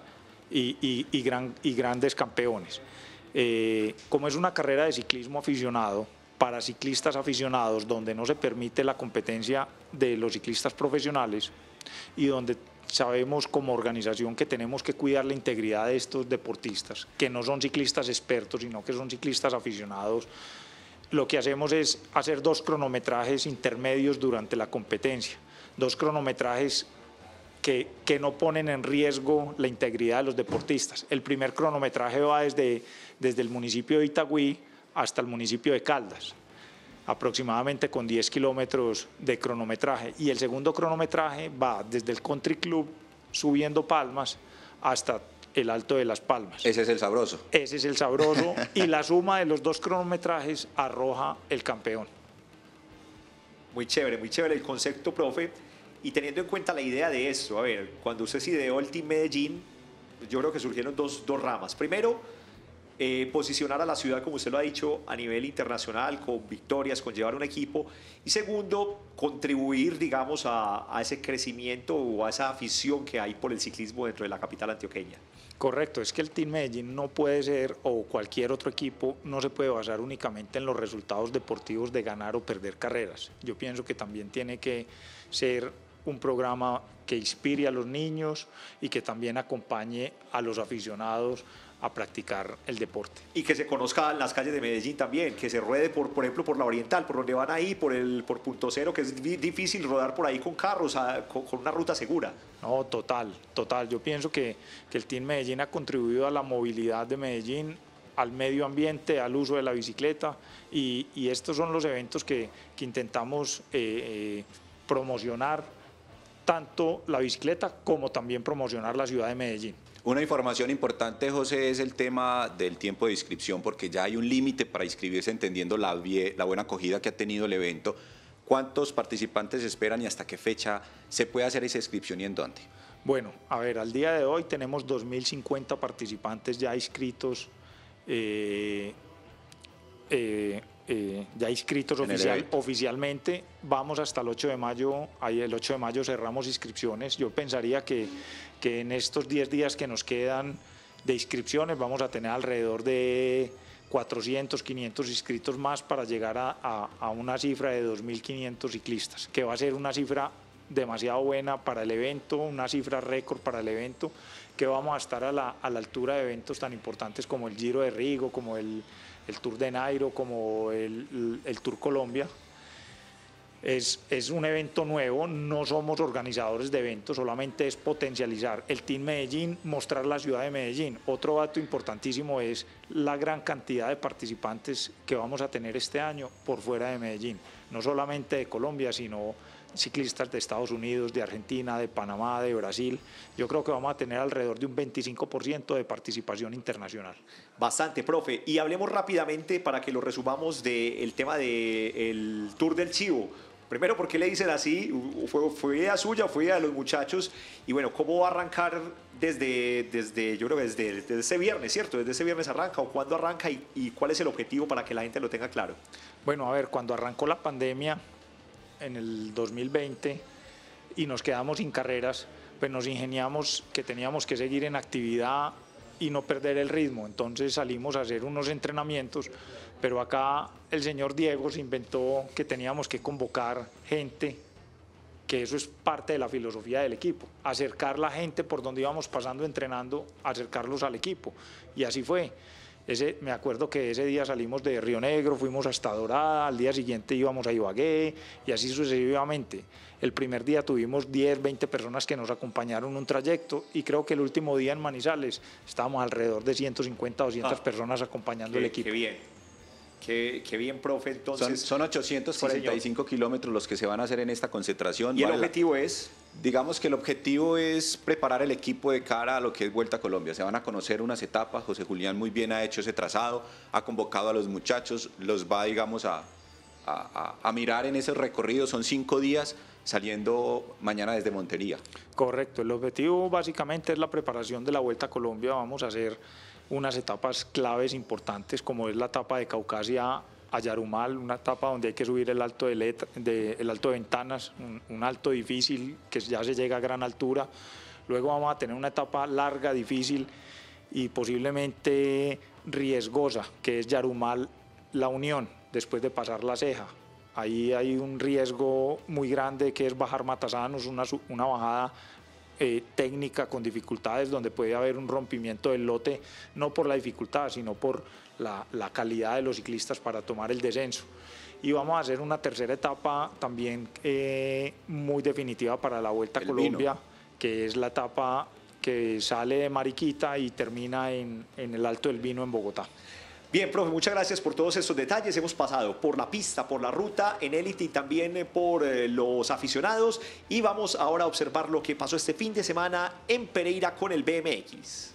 y grandes campeones. Eh, como es una carrera de ciclismo aficionado, para ciclistas aficionados, donde no se permite la competencia de los ciclistas profesionales y donde sabemos como organización que tenemos que cuidar la integridad de estos deportistas, que no son ciclistas expertos, sino que son ciclistas aficionados. Lo que hacemos es hacer dos cronometrajes intermedios durante la competencia, dos cronometrajes que, que, no ponen en riesgo la integridad de los deportistas. El primer cronometraje va desde, desde el municipio de Itagüí hasta el municipio de Caldas aproximadamente con 10 kilómetros de cronometraje. Y el segundo cronometraje va desde el Country Club subiendo Palmas hasta el Alto de las Palmas. Ese es el sabroso. Ese es el sabroso y la suma de los dos cronometrajes arroja el campeón. Muy chévere, muy chévere el concepto, profe. Y teniendo en cuenta la idea de eso, a ver, cuando usted se ideó el Team Medellín, yo creo que surgieron dos, dos ramas. Primero, eh, posicionar a la ciudad, como usted lo ha dicho, a nivel internacional, con victorias, con llevar un equipo. Y segundo, contribuir, digamos, a, a, ese crecimiento o a esa afición que hay por el ciclismo dentro de la capital antioqueña. Correcto, es que el Team Medellín no puede ser, o cualquier otro equipo, no se puede basar únicamente en los resultados deportivos de ganar o perder carreras. Yo pienso que también tiene que ser un programa que inspire a los niños y que también acompañe a los aficionados a practicar el deporte. Y que se conozca en las calles de Medellín también, que se ruede, por, por ejemplo, por la Oriental, por donde van ahí, por el por Punto Cero, que es difícil rodar por ahí con carros, a, con, con, una ruta segura. No, total, total. Yo pienso que, que el Team Medellín ha contribuido a la movilidad de Medellín, al medio ambiente, al uso de la bicicleta, y, y estos son los eventos que, que intentamos eh, eh, promocionar, tanto la bicicleta como también promocionar la ciudad de Medellín. Una información importante, José, es el tema del tiempo de inscripción, porque ya hay un límite para inscribirse entendiendo la, buena acogida que ha tenido el evento. ¿Cuántos participantes esperan y hasta qué fecha se puede hacer esa inscripción y en dónde? Bueno, a ver, al día de hoy tenemos 2.050 participantes ya inscritos. Eh, eh, eh, ya inscritos oficial, oficialmente. Vamos hasta el 8 de mayo, ahí el 8 de mayo cerramos inscripciones. Yo pensaría que, que en estos 10 días que nos quedan de inscripciones vamos a tener alrededor de 400, 500 inscritos más para llegar a, a, a una cifra de 2.500 ciclistas, que va a ser una cifra demasiado buena para el evento, una cifra récord para el evento, que vamos a estar a la, a la altura de eventos tan importantes como el Giro de Rigo, como el el Tour de Nairo como el, el Tour Colombia. Es, es, un evento nuevo, no somos organizadores de eventos, solamente es potencializar el Team Medellín, mostrar la ciudad de Medellín. Otro dato importantísimo es la gran cantidad de participantes que vamos a tener este año por fuera de Medellín, no solamente de Colombia, sino ciclistas de Estados Unidos, de Argentina, de Panamá, de Brasil. Yo creo que vamos a tener alrededor de un 25% de participación internacional. Bastante, profe. Y hablemos rápidamente para que lo resumamos del tema del Tour del Chivo. Primero, ¿por qué le dicen así? ¿Fue, ¿Fue idea suya, fue idea de los muchachos? Y bueno, ¿cómo va a arrancar desde, desde yo creo que desde, desde ese viernes, ¿cierto? Desde ese viernes arranca o cuándo arranca y, y cuál es el objetivo para que la gente lo tenga claro? Bueno, a ver, cuando arrancó la pandemia, en el 2020 y nos quedamos sin carreras, pues nos ingeniamos que teníamos que seguir en actividad y no perder el ritmo. Entonces salimos a hacer unos entrenamientos, pero acá el señor Diego se inventó que teníamos que convocar gente, que eso es parte de la filosofía del equipo, acercar la gente por donde íbamos pasando entrenando, acercarlos al equipo. Y así fue. Ese, me acuerdo que ese día salimos de Río Negro, fuimos hasta Dorada, al día siguiente íbamos a Ibagué y así sucesivamente. El primer día tuvimos 10, 20 personas que nos acompañaron un trayecto y creo que el último día en Manizales estábamos alrededor de 150, 200 Ah. personas acompañando Qué, el equipo. qué bien. Qué, qué bien, profe. Son, Entonces, son 845 kilómetros los que se van a hacer en esta concentración. y el la- objetivo es Digamos que el objetivo es preparar el equipo de cara a lo que es Vuelta a Colombia. Se van a conocer unas etapas. José Julián muy bien ha hecho ese trazado, ha convocado a los muchachos, los va, digamos, a, a- a- a mirar en ese recorrido. Son cinco días saliendo mañana desde Montería. Correcto, el objetivo básicamente es la preparación de la Vuelta a Colombia. Vamos a hacer unas etapas claves importantes como es la etapa de Caucasia a Yarumal, una etapa donde hay que subir el alto de, Let- de- el alto de ventanas, un, un alto difícil que ya se llega a gran altura. Luego vamos a tener una etapa larga, difícil y posiblemente riesgosa, que es Yarumal La Unión, después de pasar la ceja. Ahí hay un riesgo muy grande que es bajar Matasanos, una, una bajada eh, técnica con dificultades donde puede haber un rompimiento del lote, no por la dificultad, sino por la, la calidad de los ciclistas para tomar el descenso. Y vamos a hacer una tercera etapa también eh, muy definitiva para la Vuelta a El Colombia, vino. que es la etapa que sale de Mariquita y termina en, en el Alto del Vino en Bogotá. Bien, profe, muchas gracias por todos estos detalles. Hemos pasado por la pista, por la ruta, en élite y también eh, por eh, los aficionados. Y vamos ahora a observar lo que pasó este fin de semana en Pereira con el BMX.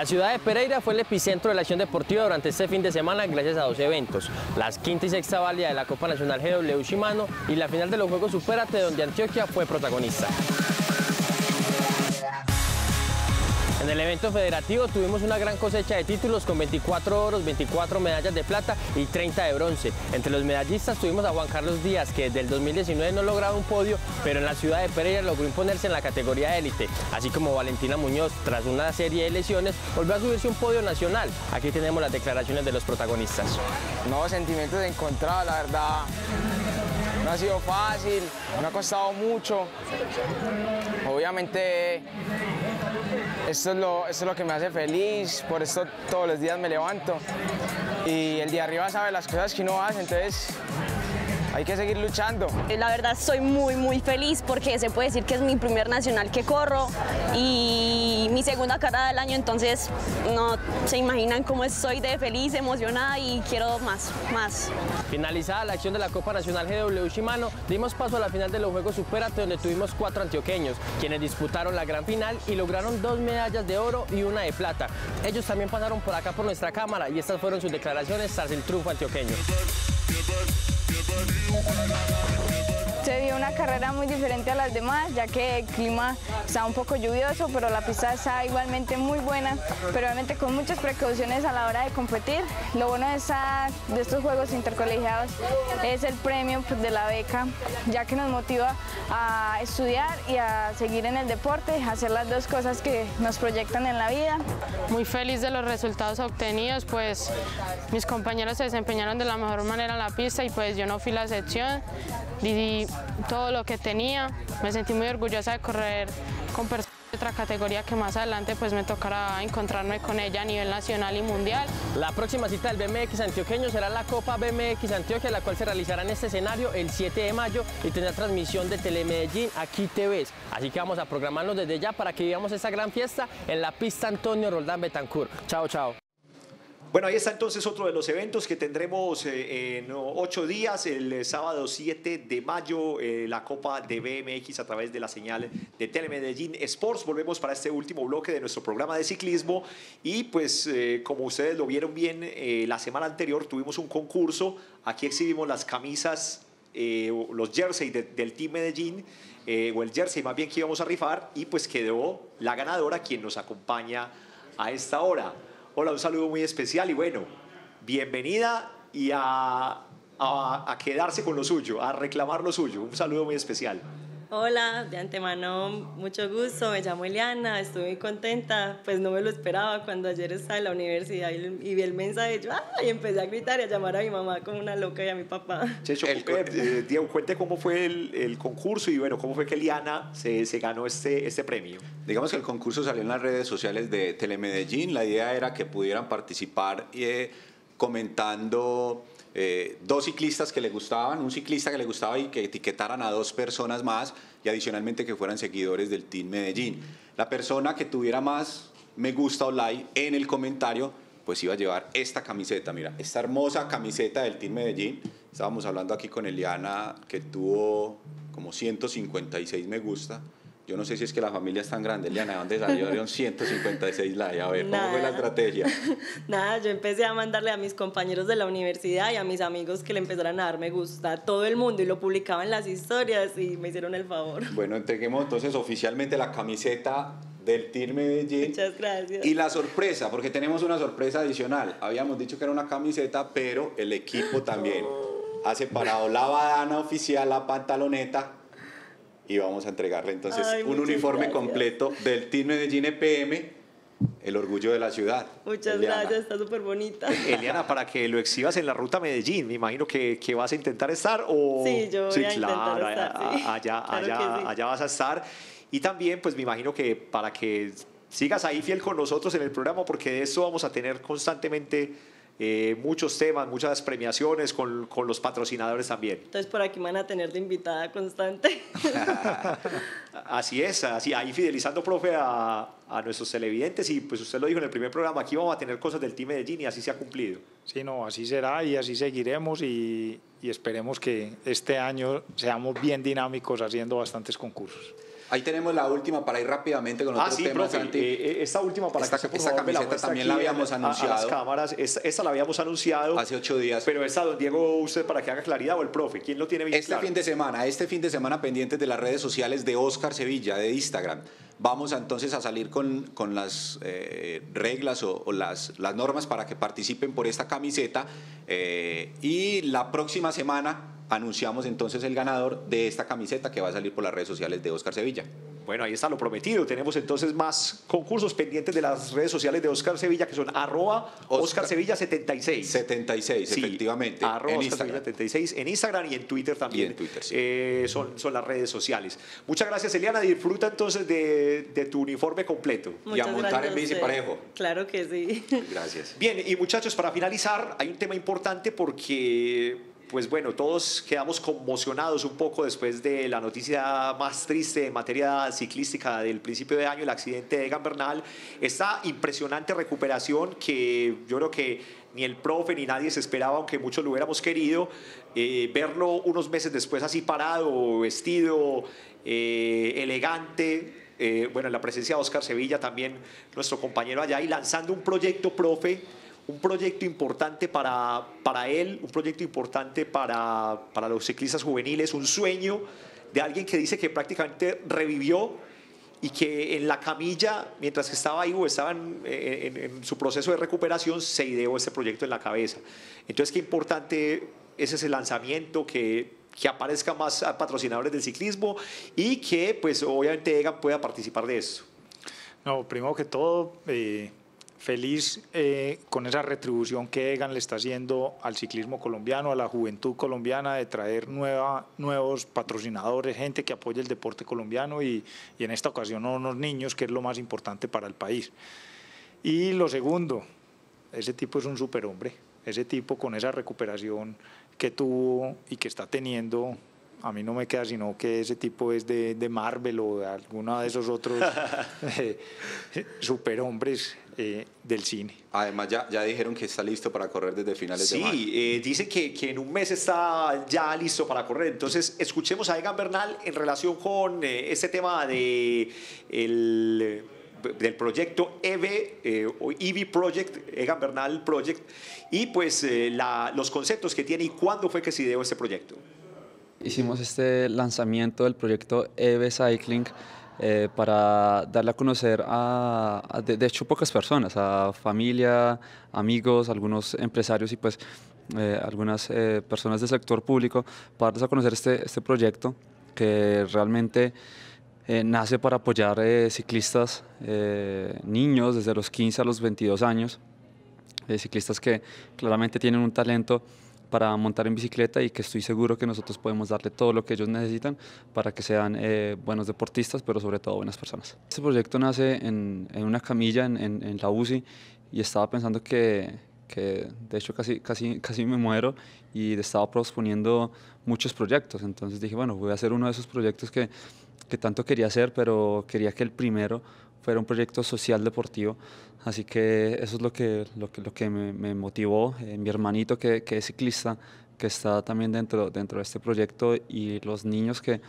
La ciudad de Pereira fue el epicentro de la acción deportiva durante este fin de semana gracias a dos eventos, las quinta y sexta válida de la Copa Nacional GW Shimano y la final de los Juegos Supérate donde Antioquia fue protagonista. En el evento federativo tuvimos una gran cosecha de títulos con 24 oros, 24 medallas de plata y 30 de bronce. Entre los medallistas tuvimos a Juan Carlos Díaz, que desde el 2019 no lograba un podio, pero en la ciudad de Pereira logró imponerse en la categoría élite, así como Valentina Muñoz, tras una serie de lesiones, volvió a subirse un podio nacional. Aquí tenemos las declaraciones de los protagonistas. nuevos sentimientos encontrados, la verdad. No ha sido fácil, me ha costado mucho. Obviamente, esto es, lo, esto es lo que me hace feliz, por esto todos los días me levanto. Y el de arriba sabe las cosas que uno hace, entonces hay que seguir luchando. La verdad estoy muy muy feliz porque se puede decir que es mi primer nacional que corro y mi segunda carrera del año, entonces no se imaginan cómo estoy de feliz, emocionada y quiero más, más. Finalizada la acción de la Copa Nacional GW Shimano, dimos paso a la final de los Juegos Supérate donde tuvimos cuatro antioqueños, quienes disputaron la gran final y lograron dos medallas de oro y una de plata. Ellos también pasaron por acá por nuestra cámara y estas fueron sus declaraciones tras el triunfo antioqueño. كبر كبر كبر Se dio una carrera muy diferente a las demás, ya que el clima está un poco lluvioso, pero la pista está igualmente muy buena, pero obviamente con muchas precauciones a la hora de competir. Lo bueno de, esta- de estos Juegos Intercolegiados es el premio pues, de la beca, ya que nos motiva a estudiar y a seguir en el deporte, hacer las dos cosas que nos proyectan en la vida. Muy feliz de los resultados obtenidos, pues mis compañeros se desempeñaron de la mejor manera en la pista y pues yo no fui la excepción. Di todo lo que tenía, me sentí muy orgullosa de correr con personas de otra categoría que más adelante pues me tocará encontrarme con ella a nivel nacional y mundial. La próxima cita del BMX antioqueño será la Copa BMX Antioquia, la cual se realizará en este escenario el 7 de mayo y tendrá transmisión de Telemedellín aquí TV. Así que vamos a programarnos desde ya para que vivamos esta gran fiesta en la pista Antonio Roldán Betancourt. Chao, chao. Bueno, ahí está entonces otro de los eventos que tendremos eh, en ocho días, el eh, sábado 7 de mayo, eh, la Copa de BMX a través de la señal de Telemedellín Sports. Volvemos para este último bloque de nuestro programa de ciclismo y pues como ustedes lo vieron bien, la semana anterior tuvimos un concurso, aquí exhibimos las camisas, los jerseys de- del Team Medellín. o el jersey más bien que íbamos a rifar y pues quedó la ganadora quien nos acompaña a esta hora. Hola, un saludo muy especial y bueno, bienvenida y a, a- a quedarse con lo suyo, a reclamar lo suyo. Un saludo muy especial. Hola, de antemano, mucho gusto. Me llamo Eliana, estoy muy contenta. Pues no me lo esperaba cuando ayer estaba en la universidad y, vi el mensaje. Yo, y empecé a gritar y a llamar a mi mamá como una loca y a mi papá. Checho, el, eh, Diego, cuente cómo fue el, el, concurso y bueno, cómo fue que Eliana se, se, ganó este, este premio. Digamos que el concurso salió en las redes sociales de Telemedellín. La idea era que pudieran participar eh, comentando eh, dos ciclistas que le gustaban, un ciclista que le gustaba y que etiquetaran a dos personas más y adicionalmente que fueran seguidores del Team Medellín. La persona que tuviera más me gusta o like en el comentario, pues iba a llevar esta camiseta, mira, esta hermosa camiseta del Team Medellín. Estábamos hablando aquí con Eliana que tuvo como 156 me gusta yo no sé si es que la familia es tan grande, Eliana, ¿de dónde salieron 156 likes? A ver, ¿cómo fue la estrategia? *laughs* Nada, yo empecé a mandarle a mis compañeros de la universidad y a mis amigos que le empezaran a dar me gusta a todo el mundo y lo publicaba en las historias y me hicieron el favor. Bueno, entreguemos entonces oficialmente la camiseta del Team Medellín. Muchas gracias. Y la sorpresa, porque tenemos una sorpresa adicional. Habíamos dicho que era una camiseta, pero el equipo también ha separado la badana oficial, la pantaloneta y vamos a entregarle entonces un uniforme completo del Team Medellín EPM, el orgullo de la ciudad. Muchas gracias, está súper bonita. *laughs* Eliana, para que lo exhibas en la ruta Medellín, me imagino que, que vas a intentar estar o... Sí, yo voy a claro, intentar estar, allá, allá, allá vas a estar. Y también, pues me imagino que para que sigas ahí fiel con nosotros en el programa, porque de eso vamos a tener constantemente eh, muchos temas, muchas premiaciones con, con, los patrocinadores también. Entonces por aquí van a tener de invitada constante. *laughs* así es, así ahí fidelizando, profe, a, a, nuestros televidentes y pues usted lo dijo en el primer programa, aquí vamos a tener cosas del Team Medellín y así se ha cumplido. Sí, no, así será y así seguiremos y, y esperemos que este año seamos bien dinámicos haciendo bastantes concursos. Ahí tenemos la última para ir rápidamente con otro ah, sí, tema, profe, eh, eh, esta última para esta, que esta camiseta también la habíamos anunciado. A, las cámaras, esta, la habíamos anunciado. Hace ocho días. Pero esta, don Diego, usted para que haga claridad o el profe, ¿quién lo tiene bien Este fin de semana, este fin de semana pendientes de las redes sociales de Oscar Sevilla, de Instagram. Vamos entonces a salir con, con las eh, reglas o, las, las normas para que participen por esta camiseta. y la próxima semana anunciamos entonces el ganador de esta camiseta que va a salir por las redes sociales de Oscar Sevilla. Bueno, ahí está lo prometido. Tenemos entonces más concursos pendientes de las redes sociales de Oscar Sevilla, que son arroba Oscar, Sevilla 76. 76, efectivamente. Arroba en Oscar Sevilla 76 en Instagram y en Twitter también. Y en Twitter, sí. Eh, son, son las redes sociales. Muchas gracias, Eliana. Disfruta entonces de, de tu uniforme completo. y a montar en bici parejo. Claro que sí. Gracias. Bien, y muchachos, para finalizar, hay un tema importante porque pues bueno, todos quedamos conmocionados un poco después de la noticia más triste en materia ciclística del principio de año, el accidente de Egan Bernal. Esta impresionante recuperación que yo creo que ni el profe ni nadie se esperaba, aunque muchos lo hubiéramos querido, eh, verlo unos meses después así parado, vestido, eh, elegante, eh, bueno, en la presencia de Oscar Sevilla también, nuestro compañero allá, y lanzando un proyecto, profe, un proyecto importante para, para él, un proyecto importante para, para los ciclistas juveniles, un sueño de alguien que dice que prácticamente revivió y que en la camilla, mientras que estaba ahí o estaba en, su proceso de recuperación, se ideó este proyecto en la cabeza. Entonces, qué importante es ese lanzamiento, que, que aparezcan más patrocinadores del ciclismo y que, pues, obviamente, Egan pueda participar de eso. No, primero que todo, eh, feliz eh, con esa retribución que Egan le está haciendo al ciclismo colombiano, a la juventud colombiana, de traer nueva, nuevos patrocinadores, gente que apoye el deporte colombiano y, y en esta ocasión a unos niños, que es lo más importante para el país. Y lo segundo, ese tipo es un superhombre, ese tipo con esa recuperación que tuvo y que está teniendo a mí no me queda sino que ese tipo es de, de Marvel o de alguno de esos otros *laughs* *laughs* eh, superhombres eh, del cine. Además, ya, ya dijeron que está listo para correr desde finales de mayo. Sí, eh, dicen que, que, en un mes está ya listo para correr. Entonces, escuchemos a Egan Bernal en relación con eh, este tema de el, del proyecto EV, o EV Project, Egan Bernal Project, y pues la, los conceptos que tiene y cuándo fue que se ideó este proyecto. Hicimos este lanzamiento del proyecto EV Cycling eh, para darle a conocer a, de, hecho, pocas personas, a familia, amigos, algunos empresarios y pues eh, algunas eh, personas del sector público, para darles a conocer este, este proyecto que realmente nace para apoyar eh, ciclistas, niños desde los 15 a los 22 años, ciclistas que claramente tienen un talento para montar en bicicleta y que estoy seguro que nosotros podemos darle todo lo que ellos necesitan para que sean buenos deportistas, pero sobre todo buenas personas. Este proyecto nace en, una camilla en, en, la UCI y estaba pensando que, que de hecho casi, casi, casi me muero y estaba posponiendo muchos proyectos. Entonces dije, bueno, voy a hacer uno de esos proyectos que, que tanto quería hacer, pero quería que el primero fuera un proyecto social deportivo. Así que eso es lo que, lo que, lo que me, motivó. Eh, mi hermanito que, que, es ciclista, que está también dentro, dentro de este proyecto, y los niños que,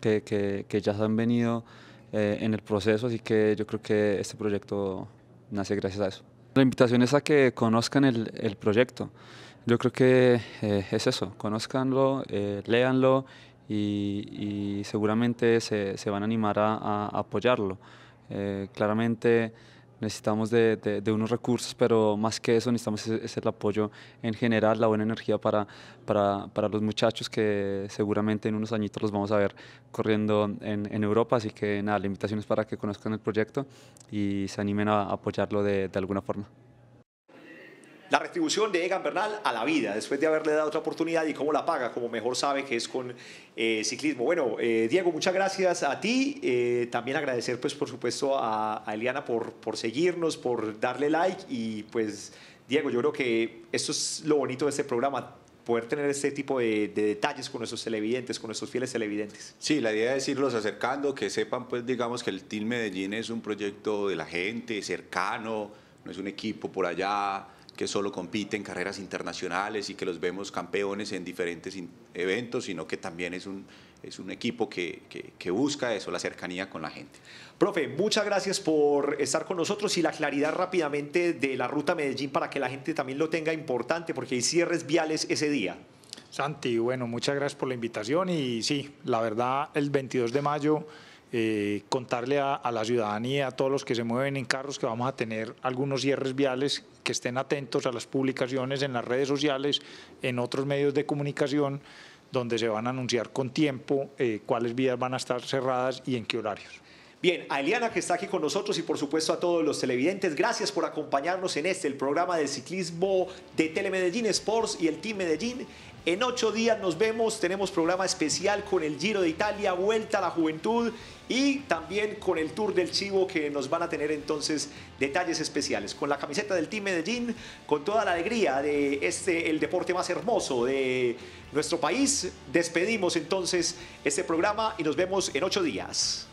que, que ya han venido eh, en el proceso. Así que yo creo que este proyecto nace gracias a eso. La invitación es a que conozcan el, el proyecto. Yo creo que eh, es eso, conozcanlo, eh, léanlo y, y seguramente se, se, van a animar a, a apoyarlo. Eh, claramente necesitamos de, de, unos recursos, pero más que eso necesitamos es, el apoyo en general, la buena energía para, para, para, los muchachos que seguramente en unos añitos los vamos a ver corriendo en, en, Europa, así que nada, la invitación es para que conozcan el proyecto y se animen a apoyarlo de, de alguna forma la retribución de Egan Bernal a la vida, después de haberle dado otra oportunidad y cómo la paga, como mejor sabe que es con eh, ciclismo. Bueno, eh, Diego, muchas gracias a ti. Eh, también agradecer, pues, por supuesto, a, Eliana por, por seguirnos, por darle like. Y pues, Diego, yo creo que esto es lo bonito de este programa, poder tener este tipo de, detalles con nuestros televidentes, con nuestros fieles televidentes. Sí, la idea es irlos acercando, que sepan, pues, digamos, que el Team Medellín es un proyecto de la gente, cercano, no es un equipo por allá que solo compite en carreras internacionales y que los vemos campeones en diferentes eventos, sino que también es un, es un equipo que, que, busca eso, la cercanía con la gente. Profe, muchas gracias por estar con nosotros y la claridad rápidamente de la ruta Medellín para que la gente también lo tenga importante, porque hay cierres viales ese día. Santi, bueno, muchas gracias por la invitación y sí, la verdad, el 22 de mayo eh, contarle a, la ciudadanía, a todos los que se mueven en carros, que vamos a tener algunos cierres viales, que estén atentos a las publicaciones en las redes sociales, en otros medios de comunicación, donde se van a anunciar con tiempo eh, cuáles vías van a estar cerradas y en qué horarios. Bien, a Eliana que está aquí con nosotros y por supuesto a todos los televidentes, gracias por acompañarnos en este, el programa de ciclismo de Telemedellín Sports y el Team Medellín. En ocho días nos vemos, tenemos programa especial con el Giro de Italia, Vuelta a la Juventud y también con el Tour del Chivo que nos van a tener entonces detalles especiales. Con la camiseta del Team Medellín, con toda la alegría de este, el deporte más hermoso de nuestro país, despedimos entonces este programa y nos vemos en ocho días.